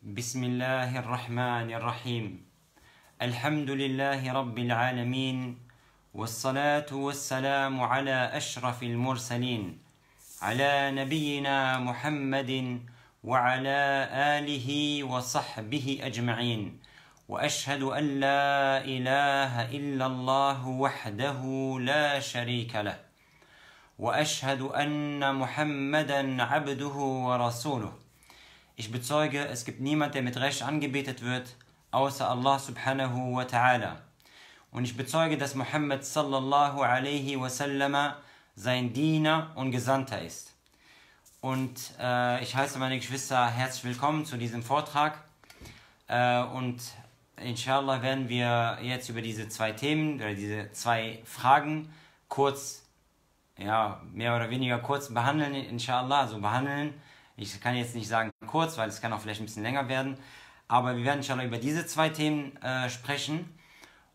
بسم الله الرحمن الرحيم الحمد لله رب العالمين والصلاة والسلام على أشرف المرسلين على نبينا محمد وعلى آله وصحبه أجمعين وأشهد أن لا إله إلا الله وحده لا شريك له وأشهد أن محمدا عبده ورسوله Ich bezeuge, es gibt niemand, der mit Recht angebetet wird, außer Allah subhanahu wa ta'ala. Und ich bezeuge, dass Muhammad sallallahu alaihi wasallam sein Diener und Gesandter ist. Und äh, ich heiße meine Geschwister herzlich willkommen zu diesem Vortrag. Äh, und inshallah werden wir jetzt über diese zwei Themen oder diese zwei Fragen kurz, ja, mehr oder weniger kurz behandeln, inshallah, also behandeln. Ich kann jetzt nicht sagen kurz, weil es kann auch vielleicht ein bisschen länger werden. Aber wir werden inshallah über diese zwei Themen äh, sprechen.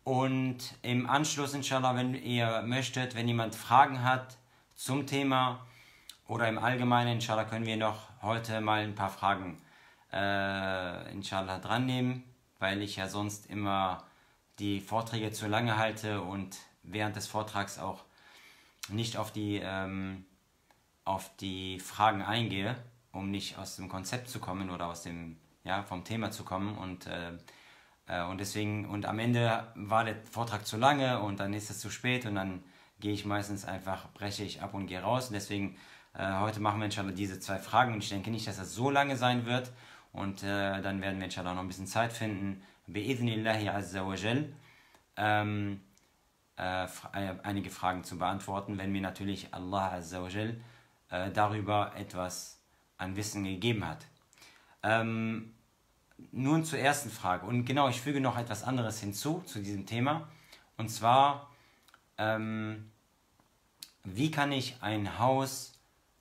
Und im Anschluss, inshallah, wenn ihr möchtet, wenn jemand Fragen hat zum Thema oder im Allgemeinen, inshallah, können wir noch heute mal ein paar Fragen, äh, inshallah, dran nehmen, weil ich ja sonst immer die Vorträge zu lange halte und während des Vortrags auch nicht auf die, ähm, auf die Fragen eingehe um nicht aus dem Konzept zu kommen oder aus dem, ja, vom Thema zu kommen. Und, äh, äh, und deswegen, und am Ende war der Vortrag zu lange und dann ist es zu spät und dann gehe ich meistens einfach, breche ich ab und gehe raus. Und deswegen, äh, heute machen wir inshallah diese zwei Fragen und ich denke nicht, dass das so lange sein wird. Und äh, dann werden wir inshallah noch ein bisschen Zeit finden. Bi'idhnillahi azza wa jal. Ähm, äh, einige Fragen zu beantworten, wenn mir natürlich Allah azza wa darüber etwas an Wissen gegeben hat. Ähm, nun zur ersten Frage. Und genau, ich füge noch etwas anderes hinzu zu diesem Thema. Und zwar, ähm, wie kann ich ein Haus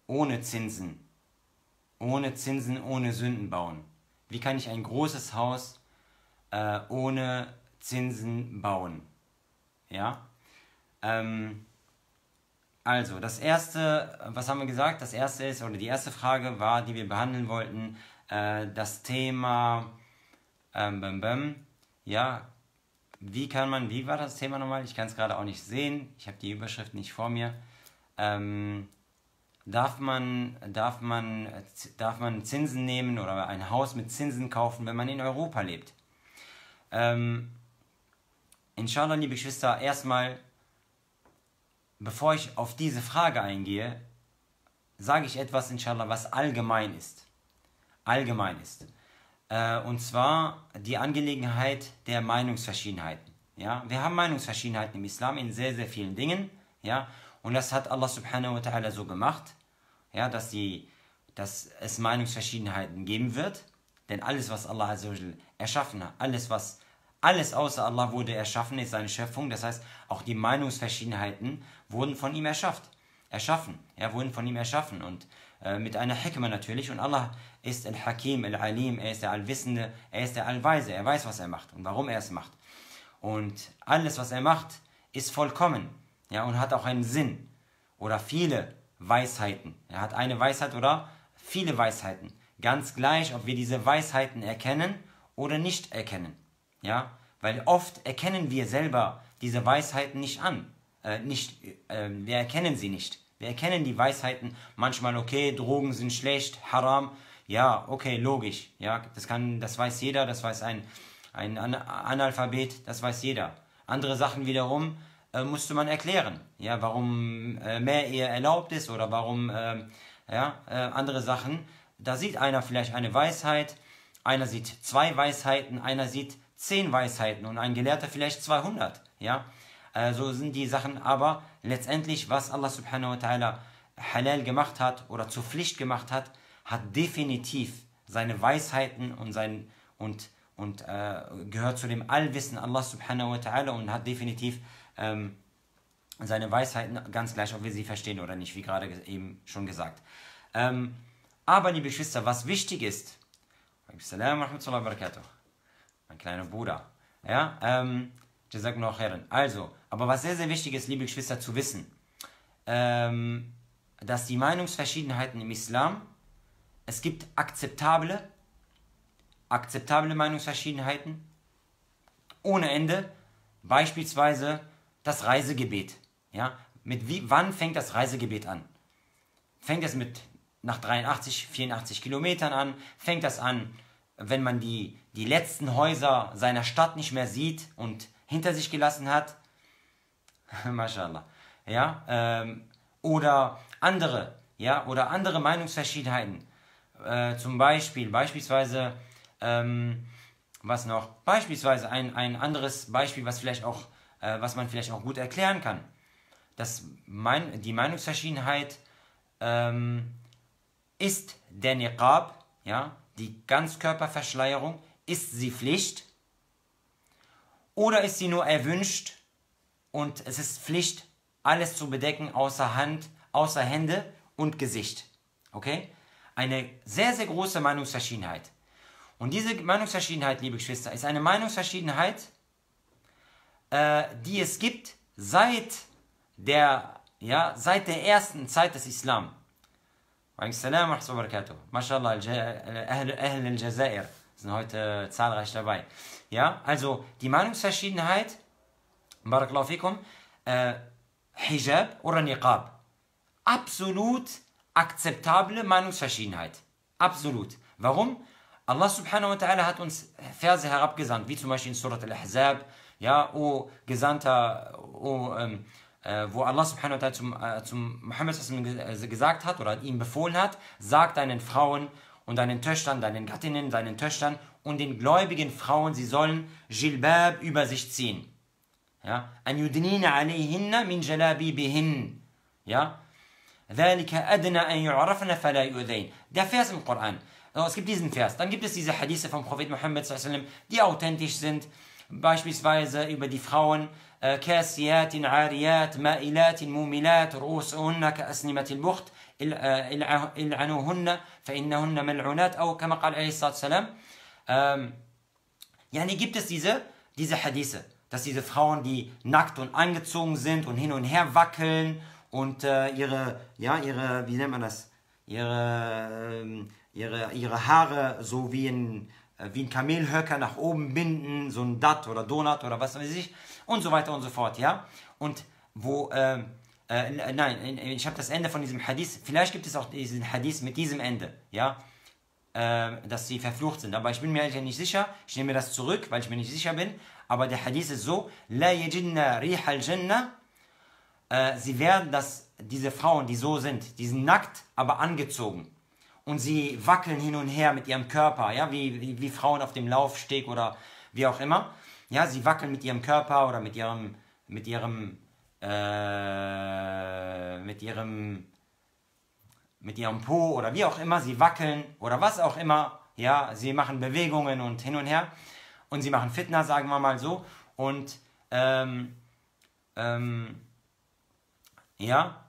ohne Zinsen, ohne Zinsen, ohne Sünden bauen? Wie kann ich ein großes Haus äh, ohne Zinsen bauen? Ja. Ähm, also, das erste, was haben wir gesagt? Das erste ist, oder die erste Frage war, die wir behandeln wollten, äh, das Thema, ähm, bäm, bäm, ja, wie kann man, wie war das Thema nochmal? Ich kann es gerade auch nicht sehen, ich habe die Überschrift nicht vor mir. Ähm, darf man, darf, man, darf man Zinsen nehmen oder ein Haus mit Zinsen kaufen, wenn man in Europa lebt? Ähm, inshallah, liebe Geschwister, erstmal bevor ich auf diese Frage eingehe, sage ich etwas, inshallah, was allgemein ist. Allgemein ist. Äh, und zwar die Angelegenheit der Meinungsverschiedenheiten. Ja? Wir haben Meinungsverschiedenheiten im Islam in sehr, sehr vielen Dingen. Ja? Und das hat Allah subhanahu wa ta'ala so gemacht, ja, dass, die, dass es Meinungsverschiedenheiten geben wird. Denn alles, was Allah erschaffen hat, alles, was alles außer Allah wurde erschaffen, ist seine Schöpfung. Das heißt, auch die Meinungsverschiedenheiten wurden von ihm erschafft, erschaffen. Ja, wurden von ihm erschaffen und äh, mit einer Hikmah natürlich. Und Allah ist Al-Hakim, Al-Alim, er ist der Allwissende, er ist der Allweise, er weiß, was er macht und warum er es macht. Und alles, was er macht, ist vollkommen ja, und hat auch einen Sinn oder viele Weisheiten. Er hat eine Weisheit oder viele Weisheiten. Ganz gleich, ob wir diese Weisheiten erkennen oder nicht erkennen. Ja, weil oft erkennen wir selber diese Weisheiten nicht an. Äh, nicht, äh, wir erkennen sie nicht. Wir erkennen die Weisheiten manchmal, okay, Drogen sind schlecht, haram. Ja, okay, logisch. Ja, das, kann, das weiß jeder, das weiß ein, ein Analphabet, das weiß jeder. Andere Sachen wiederum äh, musste man erklären. Ja, warum äh, mehr Ehe erlaubt ist oder warum ähm, ja, äh, andere Sachen. Da sieht einer vielleicht eine Weisheit, einer sieht zwei Weisheiten, einer sieht zehn Weisheiten und ein Gelehrter vielleicht 200. Ja, äh, so sind die Sachen, aber letztendlich, was Allah subhanahu wa ta'ala halal gemacht hat oder zur Pflicht gemacht hat, hat definitiv seine Weisheiten und sein und und äh, gehört zu dem Allwissen Allah subhanahu wa ta'ala und hat definitiv ähm, seine Weisheiten ganz gleich, ob wir sie verstehen oder nicht, wie gerade eben schon gesagt. Ähm, aber liebe Geschwister, was wichtig ist, mein kleiner Bruder, ja, ähm, noch khairan. Also, aber was sehr, sehr wichtig ist, liebe Geschwister, zu wissen, ähm, dass die Meinungsverschiedenheiten im Islam, es gibt akzeptable, akzeptable Meinungsverschiedenheiten ohne Ende. Beispielsweise das Reisegebet. Ja? Mit wie, wann fängt das Reisegebet an? Fängt es mit nach 83, 84 Kilometern an? Fängt das an, wenn man die, die letzten Häuser seiner Stadt nicht mehr sieht und hinter sich gelassen hat? Mashallah. Ja, ähm, oder andere, ja, oder andere Meinungsverschiedenheiten. Äh, zum Beispiel, beispielsweise, ähm, was noch? Beispielsweise ein, ein anderes Beispiel, was vielleicht auch, äh, was man vielleicht auch gut erklären kann. Dass mein, die Meinungsverschiedenheit ähm, ist der Niqab, ja, die Ganzkörperverschleierung, ist sie Pflicht oder ist sie nur erwünscht und es ist Pflicht, alles zu bedecken außer Hand, außer Hände und Gesicht. Okay? Eine sehr, sehr große Meinungsverschiedenheit. Und diese Meinungsverschiedenheit, liebe Geschwister, ist eine Meinungsverschiedenheit, äh, die es gibt seit der, ja, seit der ersten Zeit des Islam. Salam wa barakatuh. MashaAllah, Ahl al-Jazair sind heute zahlreich dabei. Ja, also die Meinungsverschiedenheit, Barakallahu fikum, äh, Hijab oder Niqab. Absolut akzeptable Meinungsverschiedenheit. Absolut. Warum? Allah subhanahu wa ta'ala hat uns Verse herabgesandt, wie zum Beispiel in Surat al-Ahzab, ja, o Gesandter, o, ähm, äh, wo Allah subhanahu wa ta'ala zum, äh, zum Muhammad äh, gesagt hat oder ihm befohlen hat, sagt deinen Frauen und deinen Töchtern, deinen Gattinnen, deinen Töchtern und den gläubigen Frauen, sie sollen Jilbab über sich ziehen. Ja, an yudnina alayhinna min jalabibihin. Ja, ذلك أدنى أن يعرفن فلا يؤذين. Der Vers im Koran. Also es gibt diesen Vers. Dann gibt es diese Hadithe vom Prophet Muhammad die authentisch sind. Beispielsweise über die Frauen. كاسيات عاريات مائلات موملات رؤوسهن كأسنمة البخت العنوهن فإنهن ملعونات أو كما قال عليه الصلاة والسلام يعني gibt es diese, diese Hadithe, dass diese Frauen, die nackt und angezogen sind und hin und her wackeln und äh, ihre, ja, ihre, wie nennt man das, ihre, äh, ihre, ihre Haare so wie ein, äh, wie ein Kamelhöcker nach oben binden, so ein Dat oder Donut oder was weiß ich und so weiter und so fort, ja. Und wo, äh, äh, nein, ich habe das Ende von diesem Hadith, vielleicht gibt es auch diesen Hadith mit diesem Ende, ja, äh, dass sie verflucht sind, aber ich bin mir eigentlich nicht sicher, ich nehme das zurück, weil ich mir nicht sicher bin, aber der Hadith ist so, La yajinna riha al-jannah, äh, sie werden das, diese Frauen, die so sind, die sind nackt, aber angezogen. Und sie wackeln hin und her mit ihrem Körper, ja, wie, wie, wie Frauen auf dem Laufsteg oder wie auch immer. Ja, sie wackeln mit ihrem Körper oder mit ihrem, mit ihrem, äh, mit ihrem, mit ihrem Po oder wie auch immer, sie wackeln oder was auch immer, ja, sie machen Bewegungen und hin und her. Und sie machen Fitness, sagen wir mal so. Und ähm, ähm, ja,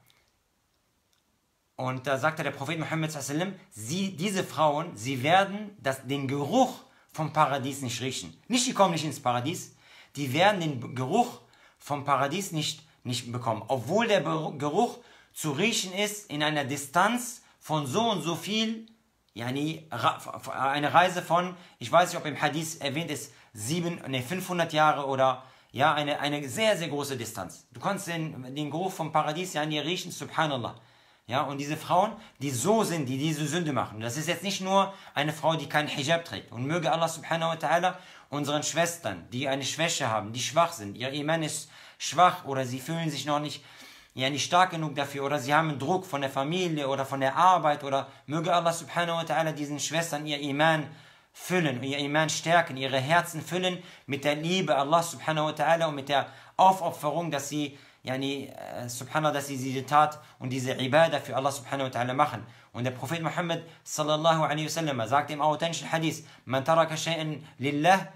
und da sagte der Prophet Muhammad sie, diese Frauen, sie werden das, den Geruch vom Paradies nicht riechen. Nicht, die kommen nicht ins Paradies, die werden den Geruch vom Paradies nicht, nicht bekommen. Obwohl der Geruch zu riechen ist in einer Distanz von so und so viel, yani eine Reise von, ich weiß nicht, ob im Hadith erwähnt ist, sieben, nee, 500 Jahre oder ja, eine, eine sehr, sehr große Distanz. Du kannst den, den Geruch vom Paradies ja yani riechen, subhanallah. Ja, und diese Frauen, die so sind, die diese Sünde machen, das ist jetzt nicht nur eine Frau, die keinen Hijab trägt. Und möge Allah subhanahu wa ta'ala unseren Schwestern, die eine Schwäche haben, die schwach sind, ihr Iman ist schwach oder sie fühlen sich noch nicht, ja, nicht stark genug dafür oder sie haben Druck von der Familie oder von der Arbeit oder möge Allah subhanahu wa ta'ala diesen Schwestern ihr Iman füllen, ihr Iman stärken, ihre Herzen füllen mit der Liebe Allah subhanahu wa ta'ala und mit der Aufopferung, dass sie yani, äh, subhanallah, dass sie diese Tat und diese Ibadah für Allah subhanahu wa ta'ala machen. Und der Prophet Muhammad sallallahu alaihi wasallam sagt im authentischen Hadith, man taraka shay'an lillah,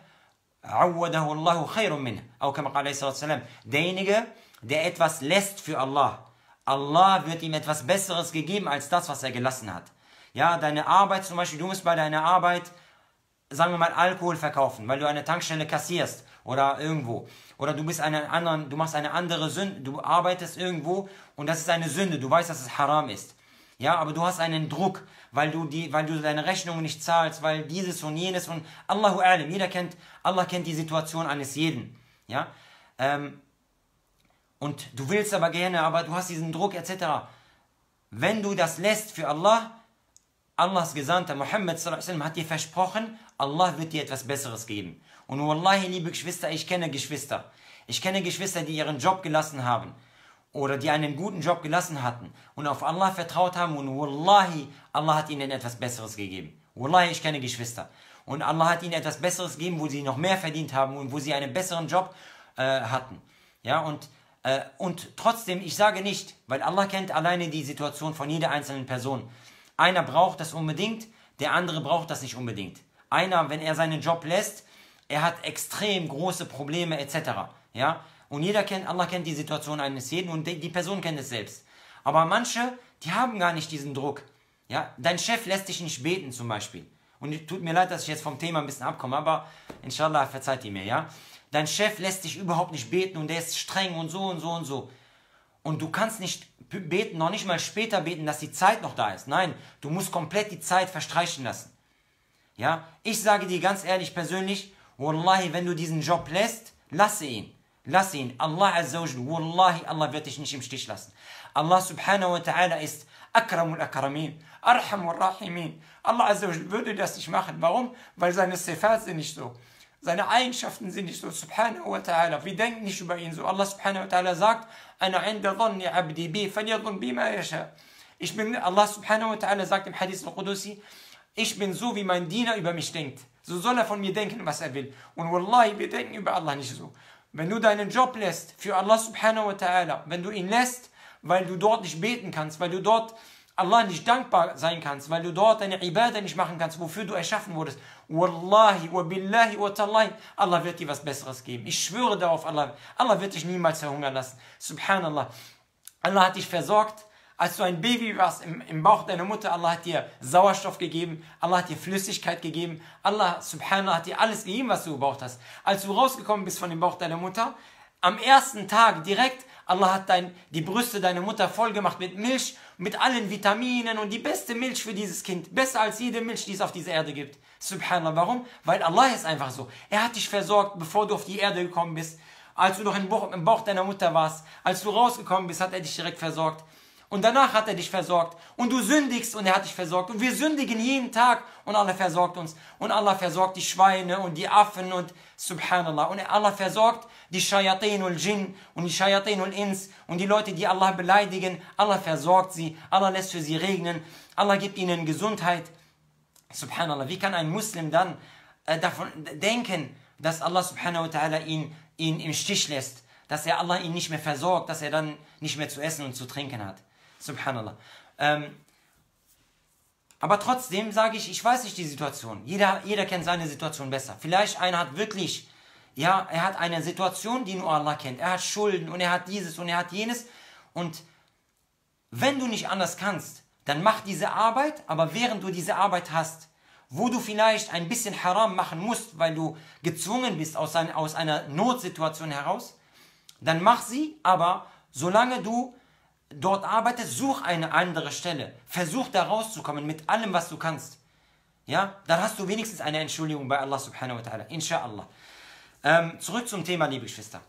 awadahu Allahu khayrun min. Auch kama qala sallam. Derjenige, der etwas lässt für Allah, Allah wird ihm etwas Besseres gegeben als das, was er gelassen hat. Ja, deine Arbeit zum Beispiel, du musst bei deiner Arbeit, sagen wir mal, Alkohol verkaufen, weil du eine Tankstelle kassierst oder irgendwo. Oder du bist eine anderen, du machst eine andere Sünde, du arbeitest irgendwo und das ist eine Sünde, du weißt, dass es haram ist. Ja, aber du hast einen Druck, weil du, die, weil du deine Rechnungen nicht zahlst, weil dieses und jenes und Allahu alim, jeder kennt, Allah kennt die Situation eines jeden. Ja, ähm, und du willst aber gerne, aber du hast diesen Druck etc. Wenn du das lässt für Allah, Allahs Gesandter Muhammad hat dir versprochen, Allah wird dir etwas Besseres geben. Und wallahi, liebe Geschwister, ich kenne Geschwister. Ich kenne Geschwister, die ihren Job gelassen haben oder die einen guten Job gelassen hatten und auf Allah vertraut haben und wallahi, Allah hat ihnen etwas Besseres gegeben. Wallahi, ich kenne Geschwister. Und Allah hat ihnen etwas Besseres gegeben, wo sie noch mehr verdient haben und wo sie einen besseren Job äh, hatten. Ja, und, äh, und trotzdem, ich sage nicht, weil Allah kennt alleine die Situation von jeder einzelnen Person. Einer braucht das unbedingt, der andere braucht das nicht unbedingt. Einer, wenn er seinen Job lässt, er hat extrem große Probleme etc. Ja, und jeder kennt, Allah kennt die Situation eines jeden und die Person kennt es selbst. Aber manche, die haben gar nicht diesen Druck. Ja, dein Chef lässt dich nicht beten zum Beispiel. Und tut mir leid, dass ich jetzt vom Thema ein bisschen abkomme, aber inshallah verzeiht ihr mir, ja. Dein Chef lässt dich überhaupt nicht beten und der ist streng und so und so und so. Und du kannst nicht beten, noch nicht mal später beten, dass die Zeit noch da ist. Nein, du musst komplett die Zeit verstreichen lassen. Ja, ich sage dir ganz ehrlich persönlich, Wallahi, wenn du diesen Job lässt, lasse ihn. Lass ihn. Allah Azza wa Wallahi, Allah wird dich nicht im Stich lassen. Allah subhanahu wa ta'ala ist Akramul Akramin, Arhamul Rahimin. Allah Azza wa würde das nicht machen. Warum? Weil seine Sifat sind nicht so. Seine Eigenschaften sind nicht so. Subhanahu wa ta'ala. Wir denken nicht über ihn so. Allah subhanahu wa ta'ala sagt, Ana inda dhanni abdi bi, falyadhun bima yasha. Ich bin, Allah subhanahu wa ta'ala sagt im Hadith al-Qudusi, ich bin so, wie mein Diener über mich denkt. So soll er von mir denken, was er will. Und Wallahi, wir denken über Allah nicht so. Wenn du deinen Job lässt für Allah subhanahu wa ta'ala, wenn du ihn lässt, weil du dort nicht beten kannst, weil du dort Allah nicht dankbar sein kannst, weil du dort deine Ibadah nicht machen kannst, wofür du erschaffen wurdest. Wallahi, wa billahi, wa tallahi, Allah wird dir was Besseres geben. Ich schwöre darauf, Allah, Allah wird dich niemals verhungern lassen. Subhanallah. Allah hat dich versorgt, als du ein Baby warst im, im Bauch deiner Mutter, Allah hat dir Sauerstoff gegeben, Allah hat dir Flüssigkeit gegeben, Allah subhanahu hat dir alles gegeben, was du gebraucht hast. Als du rausgekommen bist von dem Bauch deiner Mutter, am ersten Tag direkt, Allah hat dein, die Brüste deiner Mutter vollgemacht mit Milch, mit allen Vitaminen und die beste Milch für dieses Kind. Besser als jede Milch, die es auf dieser Erde gibt. Subhanallah. Warum? Weil Allah ist einfach so. Er hat dich versorgt, bevor du auf die Erde gekommen bist. Als du noch im Bauch, im Bauch deiner Mutter warst. Als du rausgekommen bist, hat er dich direkt versorgt. Und danach hat er dich versorgt. Und du sündigst und er hat dich versorgt. Und wir sündigen jeden Tag und Allah versorgt uns. Und Allah versorgt die Schweine und die Affen und Subhanallah. Und Allah versorgt die Shayatin und Jinn und die Shayatin und Ins und die Leute, die Allah beleidigen. Allah versorgt sie. Allah lässt für sie regnen. Allah gibt ihnen Gesundheit. Subhanallah. Wie kann ein Muslim dann äh, davon denken, dass Allah subhanahu wa ta'ala ihn, ihn im Stich lässt? Dass er Allah ihn nicht mehr versorgt, dass er dann nicht mehr zu essen und zu trinken hat. Subhanallah. Ähm, aber trotzdem sage ich, ich weiß nicht die Situation. Jeder, jeder kennt seine Situation besser. Vielleicht einer hat wirklich, ja, er hat eine Situation, die nur Allah kennt. Er hat Schulden und er hat dieses und er hat jenes. Und wenn du nicht anders kannst, dann mach diese Arbeit, aber während du diese Arbeit hast, wo du vielleicht ein bisschen Haram machen musst, weil du gezwungen bist aus, ein, aus einer Notsituation heraus, dann mach sie, aber solange du dort arbeitest, such eine andere Stelle. Versuch da rauszukommen mit allem, was du kannst. Ja, dann hast du wenigstens eine Entschuldigung bei Allah subhanahu wa ta'ala. Inshallah. Ähm, zurück zum Thema, liebe Geschwister.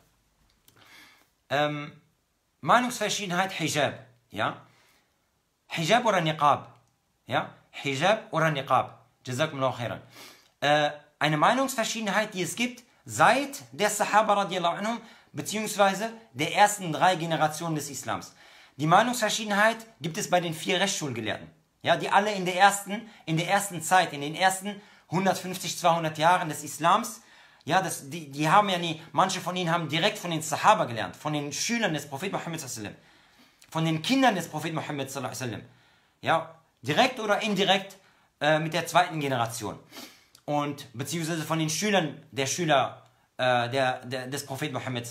Ähm, Meinungsverschiedenheit, Hijab. Ja? Hijab oder Niqab. Ja? Hijab oder Niqab. Jazakumullah khairan. Äh, eine Meinungsverschiedenheit, die es gibt seit der Sahaba radiallahu anhum, beziehungsweise der ersten drei Generationen des Islams. Die Meinungsverschiedenheit gibt es bei den vier Rechtsschulgelehrten. Ja, die alle in der ersten, in der ersten Zeit, in den ersten 150, 200 Jahren des Islams, ja, das, die, die haben ja nie, manche von ihnen haben direkt von den Sahaba gelernt, von den Schülern des Propheten Muhammad von den Kindern des Propheten Muhammad ja, direkt oder indirekt äh, mit der zweiten Generation und beziehungsweise von den Schülern der Schüler äh, der, der, des Propheten Muhammad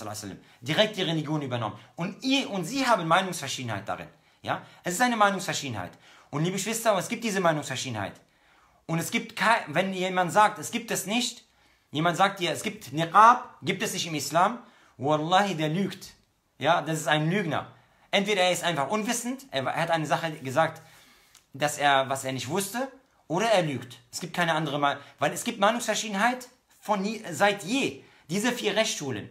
direkt die Religion übernommen. Und, ihr, und sie haben Meinungsverschiedenheit darin. Ja? Es ist eine Meinungsverschiedenheit. Und liebe Geschwister, es gibt diese Meinungsverschiedenheit. Und es gibt kein, wenn jemand sagt, es gibt es nicht, jemand sagt dir, es gibt Niqab, gibt es nicht im Islam, Wallahi, der lügt. Ja, das ist ein Lügner. Entweder er ist einfach unwissend, er, hat eine Sache gesagt, dass er, was er nicht wusste, oder er lügt. Es gibt keine andere Meinung, weil es gibt Meinungsverschiedenheit von nie, seit je. Diese vier Rechtsschulen,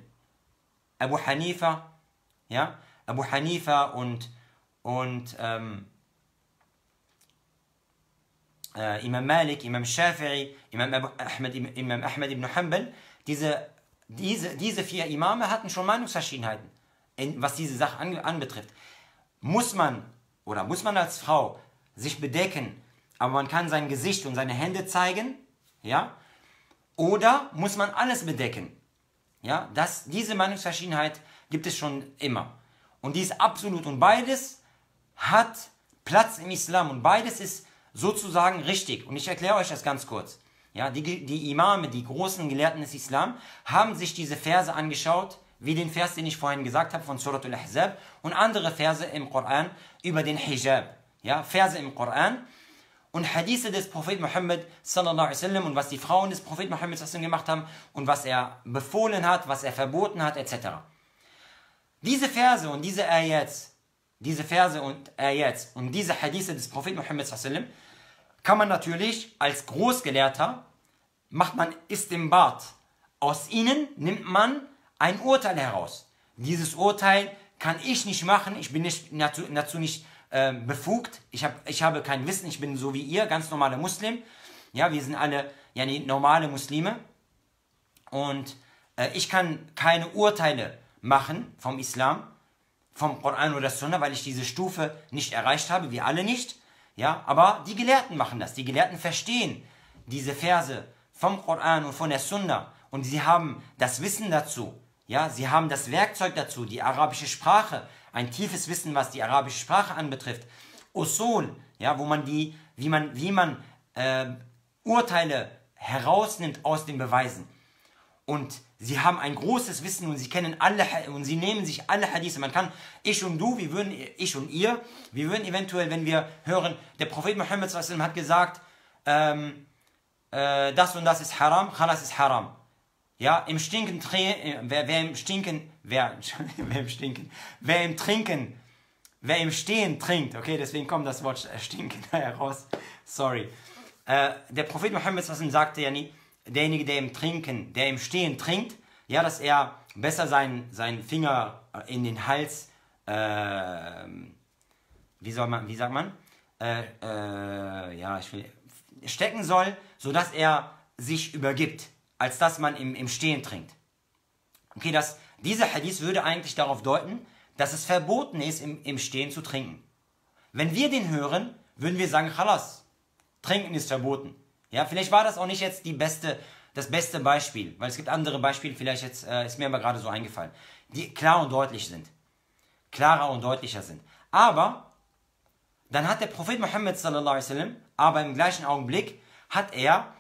Abu Hanifa, ja, Abu Hanifa und, und ähm, äh, Imam Malik, Imam Shafi'i, Imam Abu Ahmed, Imam Ahmed ibn Hanbal, diese, diese, diese vier Imame hatten schon Meinungsverschiedenheiten, in, was diese Sache an, anbetrifft. Muss man oder muss man als Frau sich bedecken, aber man kann sein Gesicht und seine Hände zeigen, ja? Oder muss man alles bedecken? Ja, das, diese Meinungsverschiedenheit gibt es schon immer. Und die ist absolut. Und beides hat Platz im Islam. Und beides ist sozusagen richtig. Und ich erkläre euch das ganz kurz. Ja, die, die Imame, die großen Gelehrten des Islam, haben sich diese Verse angeschaut, wie den Vers, den ich vorhin gesagt habe von Surat al-Ahzab und andere Verse im Koran über den Hijab. Ja, Verse im Koran und Hadithe des Propheten Muhammad sallallahu und was die Frauen des Propheten Muhammad gemacht haben und was er befohlen hat, was er verboten hat, etc. Diese Verse und diese Ayats, diese Verse und Ayats und diese Hadithe des Propheten Muhammad sallallahu kann man natürlich als Großgelehrter macht man Istimbat. Aus ihnen nimmt man ein Urteil heraus. Dieses Urteil kann ich nicht machen, ich bin nicht, dazu, dazu nicht äh, befugt, ich, hab, ich habe kein Wissen, ich bin so wie ihr, ganz normaler Muslim. Ja, wir sind alle ja, normale Muslime. Und äh, ich kann keine Urteile machen vom Islam, vom Koran oder Sunna, weil ich diese Stufe nicht erreicht habe, wir alle nicht. Ja, aber die Gelehrten machen das. Die Gelehrten verstehen diese Verse vom Koran und von der Sunna und sie haben das Wissen dazu. Ja, sie haben das Werkzeug dazu, die arabische Sprache, ein tiefes Wissen, was die arabische Sprache anbetrifft. Usul, ja, wo man die, wie man, wie man äh, Urteile herausnimmt aus den Beweisen. Und sie haben ein großes Wissen und sie kennen alle und sie nehmen sich alle Hadithe. Man kann, ich und du, wir würden, ich und ihr, wir würden eventuell, wenn wir hören, der Prophet Muhammad hat gesagt, ähm, äh, das und das ist haram, khalas ist haram. Ja, im Stinken, äh, wer, wer im Stinken, wer, wer im Stinken, wer im Trinken, wer im Stehen trinkt, okay, deswegen kommt das Wort äh, Stinken heraus, sorry. Äh, der Prophet Muhammad sagte ja nie, derjenige, der im Trinken, der im Stehen trinkt, ja, dass er besser seinen, seinen Finger äh, in den Hals, äh, wie soll man, wie sagt man, äh, ja, ich will, stecken soll, sodass er sich übergibt als dass man im, im Stehen trinkt. Okay, das, dieser Hadith würde eigentlich darauf deuten, dass es verboten ist, im, im Stehen zu trinken. Wenn wir den hören, würden wir sagen, Chalas, trinken ist verboten. Ja, vielleicht war das auch nicht jetzt die beste, das beste Beispiel, weil es gibt andere Beispiele, vielleicht jetzt äh, ist mir aber gerade so eingefallen, die klar und deutlich sind. Klarer und deutlicher sind. Aber dann hat der Prophet Muhammad sallallahu alaihi wasallam, aber im gleichen Augenblick hat er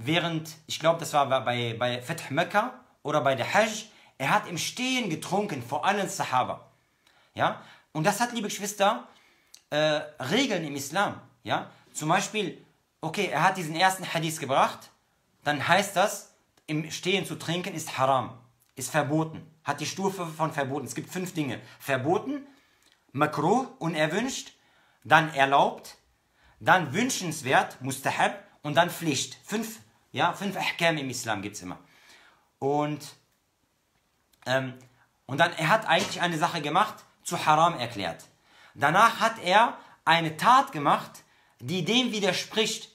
während, ich glaube, das war bei, bei Fath Mekka oder bei der Hajj, er hat im Stehen getrunken, vor allen Sahaba. Ja? Und das hat, liebe Geschwister, äh, Regeln im Islam. Ja? Zum Beispiel, okay, er hat diesen ersten Hadith gebracht, dann heißt das, im Stehen zu trinken ist haram, ist verboten, hat die Stufe von verboten. Es gibt fünf Dinge. Verboten, makruh, unerwünscht, dann erlaubt, dann wünschenswert, mustahab und dann Pflicht. Fünf ja, fünf Ahkam im Islam gibt es immer. Und, ähm, und dann, er hat eigentlich eine Sache gemacht, zu Haram erklärt. Danach hat er eine Tat gemacht, die dem widerspricht.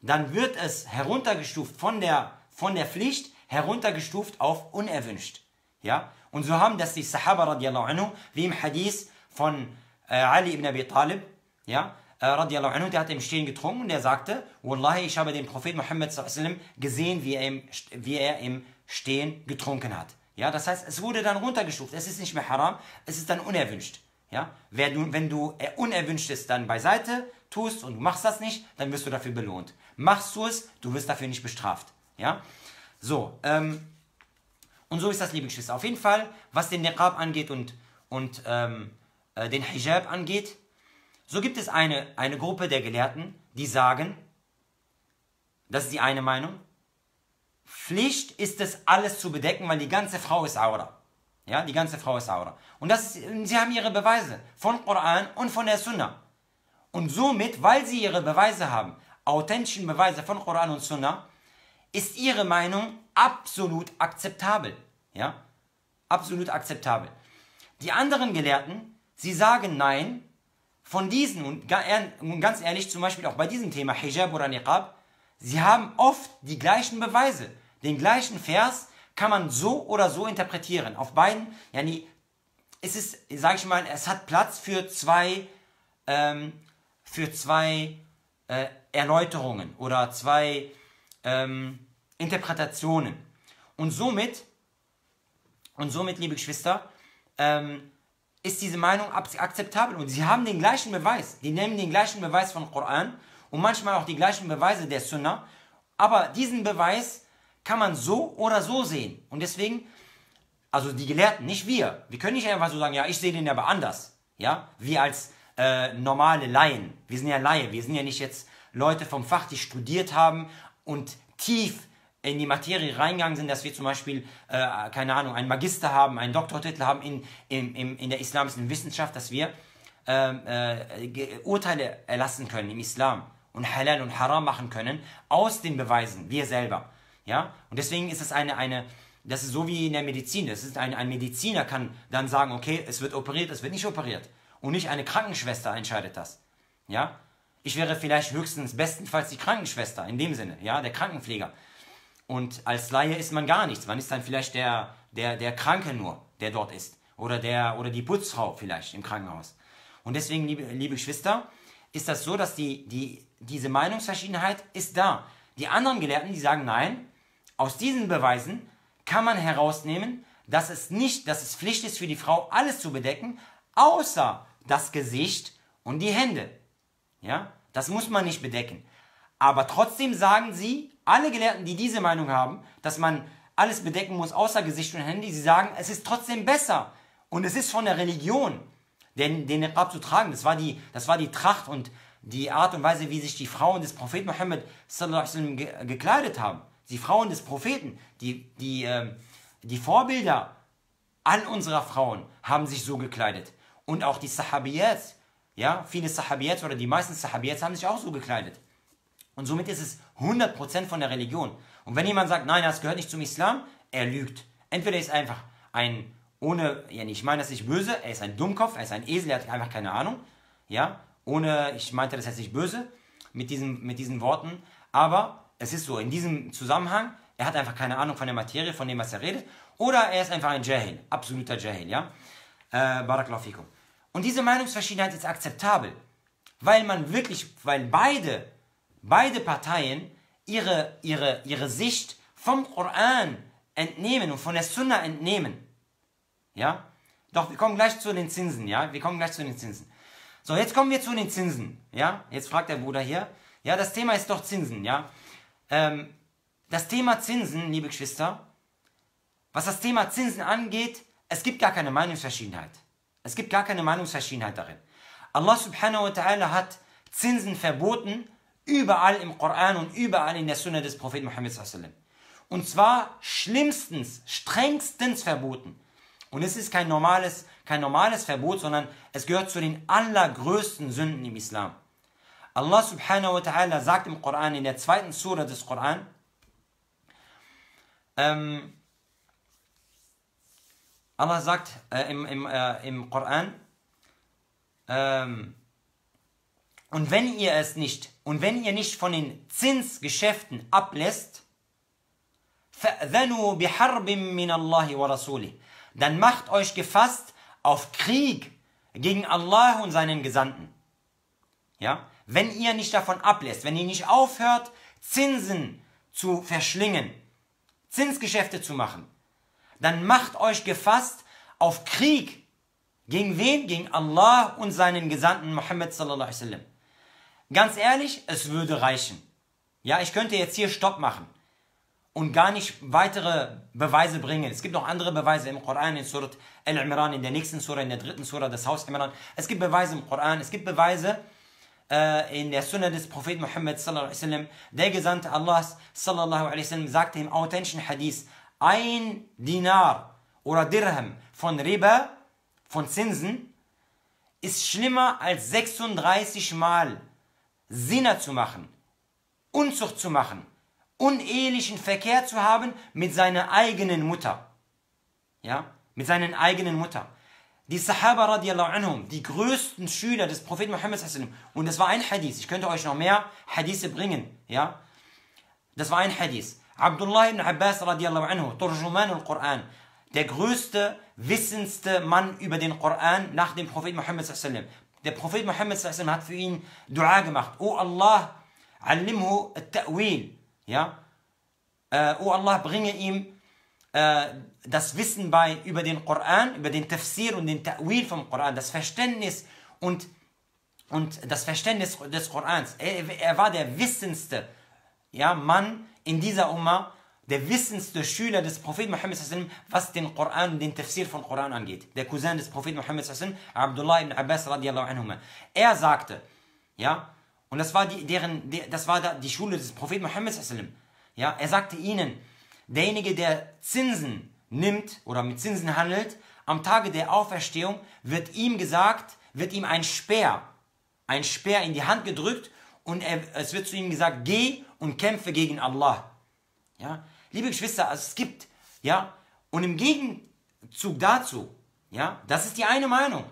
Dann wird es heruntergestuft von der, von der Pflicht, heruntergestuft auf unerwünscht. Ja? Und so haben das die Sahaba radiallahu anhu, wie im Hadith von äh, Ali ibn Abi Talib, ja, äh, radiallahu anhu, der hat im Stehen getrunken und der sagte, Wallahi, ich habe den Propheten Muhammad sallam, gesehen, wie er, im, wie er im Stehen getrunken hat. Ja, das heißt, es wurde dann runtergestuft. Es ist nicht mehr haram, es ist dann unerwünscht. Ja, Wer du, wenn du äh, unerwünschtes dann beiseite tust und du machst das nicht, dann wirst du dafür belohnt. Machst du es, du wirst dafür nicht bestraft. Ja, so, ähm, und so ist das, liebe Geschwister. Auf jeden Fall, was den Niqab angeht und, und ähm, äh, den Hijab angeht, so gibt es eine, eine Gruppe der Gelehrten, die sagen, das ist die eine Meinung, Pflicht ist es, alles zu bedecken, weil die ganze Frau ist Aura. Ja, die ganze Frau ist Aura. Und das sie haben ihre Beweise von Koran und von der Sunna. Und somit, weil sie ihre Beweise haben, authentischen Beweise von Koran und Sunnah, ist ihre Meinung absolut akzeptabel. Ja? Absolut akzeptabel. Die anderen Gelehrten, sie sagen nein, von diesen, und ganz ehrlich, zum Beispiel auch bei diesem Thema Hijab oder Niqab, sie haben oft die gleichen Beweise. Den gleichen Vers kann man so oder so interpretieren. Auf beiden, yani, es ist, sag ich mal, es hat Platz für zwei, ähm, für zwei äh, Erläuterungen oder zwei ähm, Interpretationen. Und somit, und somit, liebe Geschwister, ähm, ist diese Meinung akzeptabel. Und sie haben den gleichen Beweis. Die nehmen den gleichen Beweis von Koran und manchmal auch die gleichen Beweise der Sunna. Aber diesen Beweis kann man so oder so sehen. Und deswegen, also die Gelehrten, nicht wir. Wir können nicht einfach so sagen, ja, ich sehe den aber anders. Ja, wir als äh, normale Laien. Wir sind ja Laie. Wir sind ja nicht jetzt Leute vom Fach, die studiert haben und tief in die Materie reingegangen sind, dass wir zum Beispiel, äh, keine Ahnung, einen Magister haben, einen Doktortitel haben in, in, in, in der islamischen Wissenschaft, dass wir äh, äh, Urteile erlassen können im Islam und Halal und Haram machen können aus den Beweisen, wir selber. Ja? Und deswegen ist es eine, eine, das ist so wie in der Medizin. Das ist ein, ein Mediziner kann dann sagen, okay, es wird operiert, es wird nicht operiert. Und nicht eine Krankenschwester entscheidet das. Ja? Ich wäre vielleicht höchstens bestenfalls die Krankenschwester, in dem Sinne, ja, der Krankenpfleger. Und als Laie ist man gar nichts. Man ist dann vielleicht der, der, der Kranke nur, der dort ist. Oder, der, oder die Putzfrau vielleicht im Krankenhaus. Und deswegen, liebe, liebe Geschwister, ist das so, dass die, die, diese Meinungsverschiedenheit ist da. Die anderen Gelehrten, die sagen, nein, aus diesen Beweisen kann man herausnehmen, dass es nicht, dass es Pflicht ist für die Frau, alles zu bedecken, außer das Gesicht und die Hände. Ja, das muss man nicht bedecken. Aber trotzdem sagen sie, alle Gelehrten, die diese Meinung haben, dass man alles bedecken muss, außer Gesicht und Hände, sie sagen, es ist trotzdem besser. Und es ist von der Religion, den, den Niqab zu tragen. Das war, die, das war die Tracht und die Art und Weise, wie sich die Frauen des Propheten Mohammed ge gekleidet haben. Die Frauen des Propheten, die, die, äh, die Vorbilder all unserer Frauen haben sich so gekleidet. Und auch die Sahabiyats, ja, viele Sahabiyats oder die meisten Sahabiyats haben sich auch so gekleidet. Und somit ist es 100% von der Religion. Und wenn jemand sagt, nein, das gehört nicht zum Islam, er lügt. Entweder ist einfach ein, ohne, ja, ich meine das nicht böse, er ist ein Dummkopf, er ist ein Esel, er hat einfach keine Ahnung. Ja, ohne, ich meinte das jetzt nicht böse mit diesen, mit diesen Worten, aber es ist so, in diesem Zusammenhang, er hat einfach keine Ahnung von der Materie, von dem, was er redet, oder er ist einfach ein Jahil, absoluter Jahil, ja. Äh. Und diese Meinungsverschiedenheit ist akzeptabel, weil man wirklich, weil beide beide Parteien ihre, ihre, ihre Sicht vom Koran entnehmen und von der Sunna entnehmen. Ja? Doch, wir kommen gleich zu den Zinsen, ja? Wir kommen gleich zu den Zinsen. So, jetzt kommen wir zu den Zinsen, ja? Jetzt fragt der Bruder hier. Ja, das Thema ist doch Zinsen, ja? Ähm, das Thema Zinsen, liebe Geschwister, was das Thema Zinsen angeht, es gibt gar keine Meinungsverschiedenheit. Es gibt gar keine Meinungsverschiedenheit darin. Allah subhanahu wa ta'ala hat Zinsen verboten, Überall im Koran und überall in der Sunna des Propheten Muhammad Und zwar schlimmstens, strengstens verboten. Und es ist kein normales, kein normales Verbot, sondern es gehört zu den allergrößten Sünden im Islam. Allah subhanahu wa ta'ala sagt im Koran, in der zweiten Surah des Koran, ähm, Allah sagt äh, im, im, äh, im Koran, ähm, und wenn ihr es nicht, und wenn ihr nicht von den Zinsgeschäften ablässt, dann macht euch gefasst auf Krieg gegen Allah und seinen Gesandten. Ja? Wenn ihr nicht davon ablässt, wenn ihr nicht aufhört, Zinsen zu verschlingen, Zinsgeschäfte zu machen, dann macht euch gefasst auf Krieg. Gegen wen? Gegen Allah und seinen Gesandten Muhammad sallallahu alaihi wasallam. Ganz ehrlich, es würde reichen. Ja, ich könnte jetzt hier Stopp machen und gar nicht weitere Beweise bringen. Es gibt noch andere Beweise im Koran, in Surat Al-Imran, in der nächsten Surah, in der dritten Surah des Haus Imran. Es gibt Beweise im Koran, es gibt Beweise äh, in der Sunna des Propheten Muhammad sallallahu alaihi wasallam. Der Gesandte Allahs sallallahu alaihi wasallam sagte im authentischen Hadith, ein Dinar oder Dirham von Riba, von Zinsen, ist schlimmer als 36 Mal Sinner zu machen, Unzucht zu machen, unehelichen Verkehr zu haben mit seiner eigenen Mutter. Ja, mit seinen eigenen Mutter. Die Sahaba radiallahu anhum, die größten Schüler des Propheten Muhammad und das war ein Hadith, ich könnte euch noch mehr Hadithe bringen, ja. Das war ein Hadith. Abdullah ibn Abbas radiallahu anhu, Turjuman al-Quran, der größte, wissendste Mann über den Koran nach dem Propheten Muhammad Der Prophet Muhammad hat für ihn Dua gemacht. Oh Allah, allimhu al-Ta'wil. Ja? Äh, oh Allah, bringe ihm äh, das Wissen bei über den Koran, über den Tafsir und den Ta'wil vom Koran, das Verständnis und, und das Verständnis des Korans. Er, er war der wissendste ja, Mann in dieser Umma, der wissendste Schüler des Propheten Muhammad was den Koran und den Tafsir von Koran angeht. Der Cousin des Propheten Muhammad Abdullah ibn Abbas radiallahu anhu. Er sagte, ja, und das war die, deren, das war die Schule des Propheten Muhammad ja, er sagte ihnen, derjenige, der Zinsen nimmt oder mit Zinsen handelt, am Tage der Auferstehung wird ihm gesagt, wird ihm ein Speer, ein Speer in die Hand gedrückt und er, es wird zu ihm gesagt, geh und kämpfe gegen Allah. Ja, liebe Geschwister, also es gibt, ja, und im Gegenzug dazu, ja, das ist die eine Meinung,